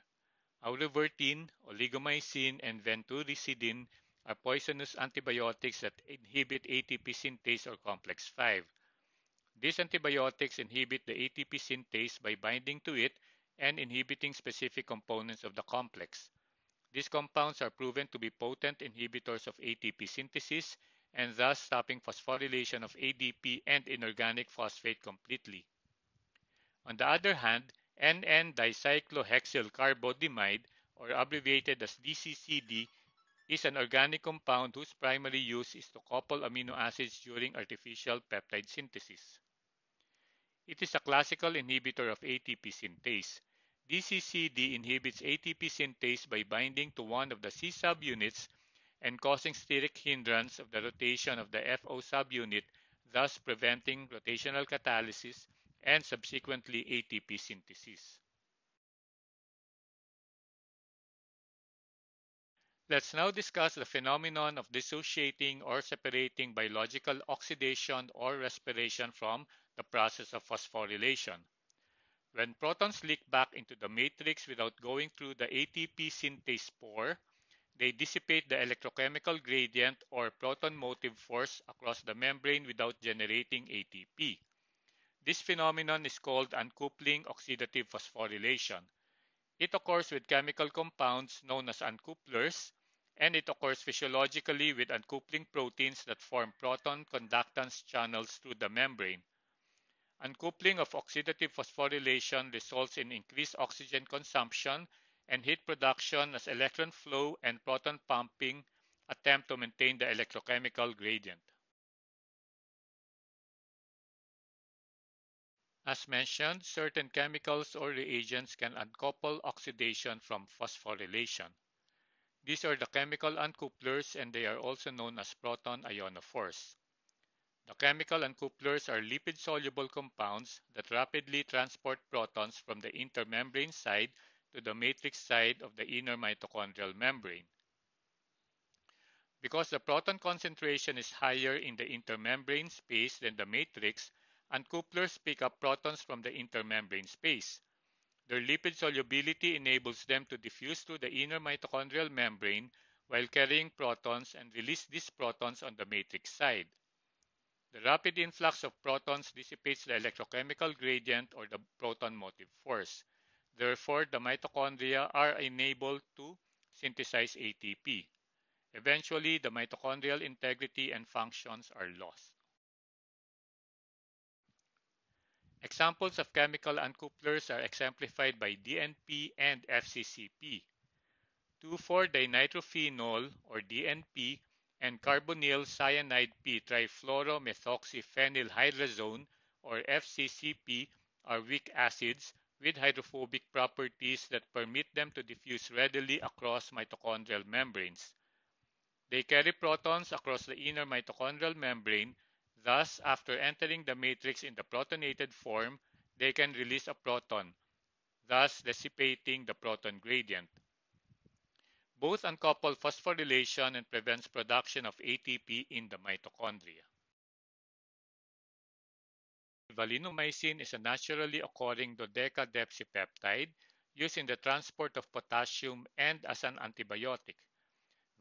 Aurovertin, oligomycin, and venturicidin are poisonous antibiotics that inhibit ATP synthase or complex 5. These antibiotics inhibit the ATP synthase by binding to it and inhibiting specific components of the complex. These compounds are proven to be potent inhibitors of ATP synthesis and thus stopping phosphorylation of ADP and inorganic phosphate completely. On the other hand, NN-dicyclohexylcarbodiimide, or abbreviated as DCCD, is an organic compound whose primary use is to couple amino acids during artificial peptide synthesis. It is a classical inhibitor of ATP synthase. DCCD inhibits ATP synthase by binding to one of the C subunits and causing steric hindrance of the rotation of the FO subunit, thus preventing rotational catalysis and subsequently ATP synthesis. Let's now discuss the phenomenon of dissociating or separating biological oxidation or respiration from the process of phosphorylation. When protons leak back into the matrix without going through the ATP synthase pore, they dissipate the electrochemical gradient or proton motive force across the membrane without generating ATP. This phenomenon is called uncoupling oxidative phosphorylation. It occurs with chemical compounds known as uncouplers, and it occurs physiologically with uncoupling proteins that form proton conductance channels through the membrane. Uncoupling of oxidative phosphorylation results in increased oxygen consumption and heat production as electron flow and proton pumping attempt to maintain the electrochemical gradient. As mentioned, certain chemicals or reagents can uncouple oxidation from phosphorylation. These are the chemical uncouplers and they are also known as proton ionophores. The chemical uncouplers are lipid-soluble compounds that rapidly transport protons from the intermembrane side to the matrix side of the inner mitochondrial membrane. Because the proton concentration is higher in the intermembrane space than the matrix, uncouplers pick up protons from the intermembrane space. Their lipid solubility enables them to diffuse through the inner mitochondrial membrane while carrying protons and release these protons on the matrix side. The rapid influx of protons dissipates the electrochemical gradient or the proton motive force. Therefore, the mitochondria are enabled to synthesize ATP. Eventually, the mitochondrial integrity and functions are lost. Examples of chemical uncouplers are exemplified by DNP and FCCP. 2,4-dinitrophenol or DNP and carbonyl cyanide P trifluoromethoxyphenylhydrazone or FCCP are weak acids with hydrophobic properties that permit them to diffuse readily across mitochondrial membranes. They carry protons across the inner mitochondrial membrane, thus after entering the matrix in the protonated form, they can release a proton, thus dissipating the proton gradient. Both uncouple phosphorylation and prevents production of ATP in the mitochondria. Valinomycin is a naturally occurring dodecadepsipeptide used in the transport of potassium and as an antibiotic.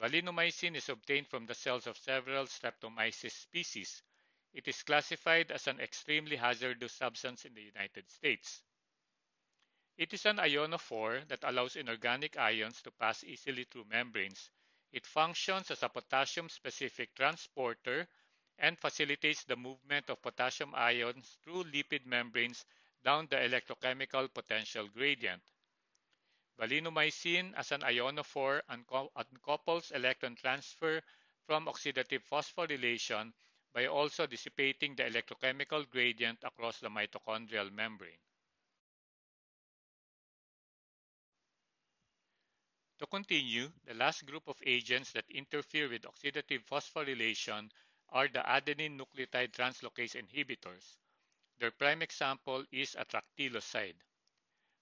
Valinomycin is obtained from the cells of several Streptomyces species. It is classified as an extremely hazardous substance in the United States. It is an ionophore that allows inorganic ions to pass easily through membranes. It functions as a potassium-specific transporter and facilitates the movement of potassium ions through lipid membranes down the electrochemical potential gradient. Valinomycin as an ionophore uncouples electron transfer from oxidative phosphorylation by also dissipating the electrochemical gradient across the mitochondrial membrane. To continue, the last group of agents that interfere with oxidative phosphorylation are the adenine nucleotide translocase inhibitors. Their prime example is atractyloside.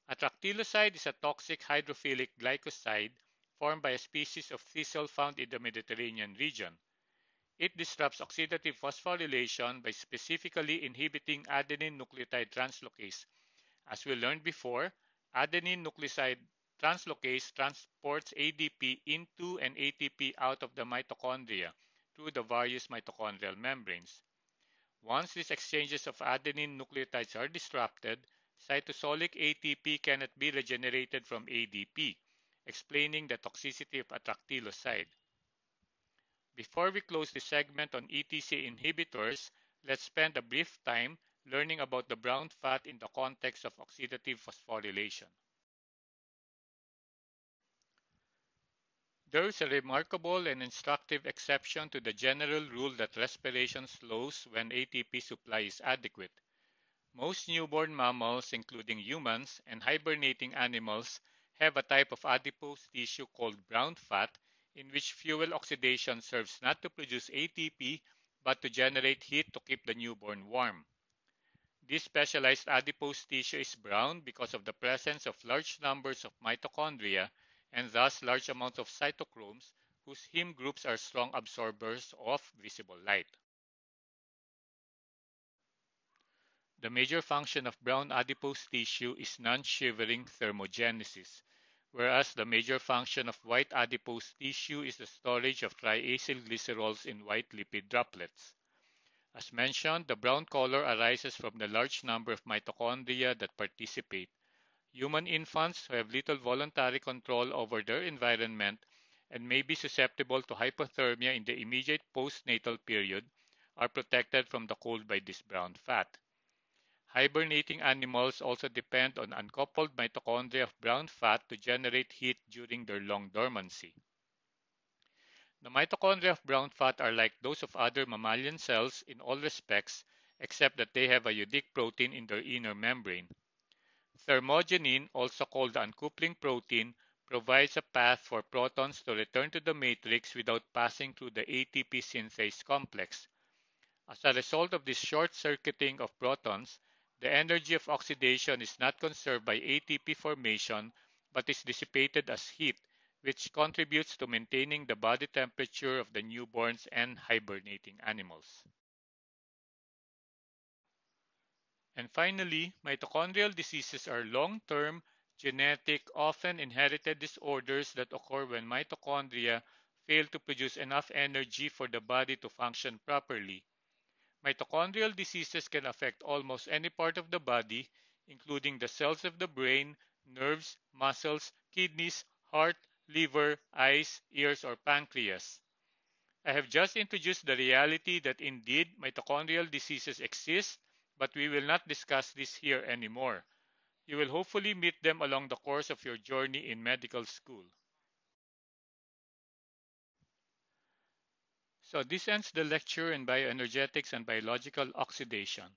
Atractyloside is a toxic hydrophilic glycoside formed by a species of thistle found in the Mediterranean region. It disrupts oxidative phosphorylation by specifically inhibiting adenine nucleotide translocase. As we learned before, adenine nucleoside translocase transports ADP into and ATP out of the mitochondria through the various mitochondrial membranes. Once these exchanges of adenine nucleotides are disrupted, cytosolic ATP cannot be regenerated from ADP, explaining the toxicity of atractyloside. Before we close this segment on ETC inhibitors, let's spend a brief time learning about the brown fat in the context of oxidative phosphorylation. There is a remarkable and instructive exception to the general rule that respiration slows when ATP supply is adequate. Most newborn mammals, including humans and hibernating animals, have a type of adipose tissue called brown fat in which fuel oxidation serves not to produce ATP but to generate heat to keep the newborn warm. This specialized adipose tissue is brown because of the presence of large numbers of mitochondria and thus large amounts of cytochromes whose heme groups are strong absorbers of visible light. The major function of brown adipose tissue is non-shivering thermogenesis, whereas the major function of white adipose tissue is the storage of triacylglycerols in white lipid droplets. As mentioned, the brown color arises from the large number of mitochondria that participate. Human infants who have little voluntary control over their environment and may be susceptible to hypothermia in the immediate postnatal period are protected from the cold by this brown fat. Hibernating animals also depend on uncoupled mitochondria of brown fat to generate heat during their long dormancy. The mitochondria of brown fat are like those of other mammalian cells in all respects except that they have a unique protein in their inner membrane. Thermogenin, also called the uncoupling protein, provides a path for protons to return to the matrix without passing through the ATP synthase complex. As a result of this short circuiting of protons, the energy of oxidation is not conserved by ATP formation but is dissipated as heat, which contributes to maintaining the body temperature of the newborns and hibernating animals. And finally, mitochondrial diseases are long-term, genetic, often inherited disorders that occur when mitochondria fail to produce enough energy for the body to function properly. Mitochondrial diseases can affect almost any part of the body, including the cells of the brain, nerves, muscles, kidneys, heart, liver, eyes, ears, or pancreas. I have just introduced the reality that indeed mitochondrial diseases exist, but we will not discuss this here anymore. You will hopefully meet them along the course of your journey in medical school. So this ends the lecture in bioenergetics and biological oxidation.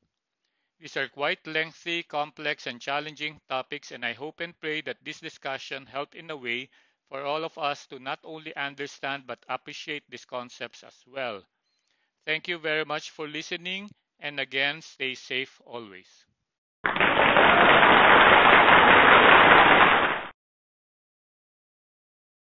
These are quite lengthy, complex, and challenging topics, and I hope and pray that this discussion helped in a way for all of us to not only understand but appreciate these concepts as well. Thank you very much for listening, and again, stay safe always.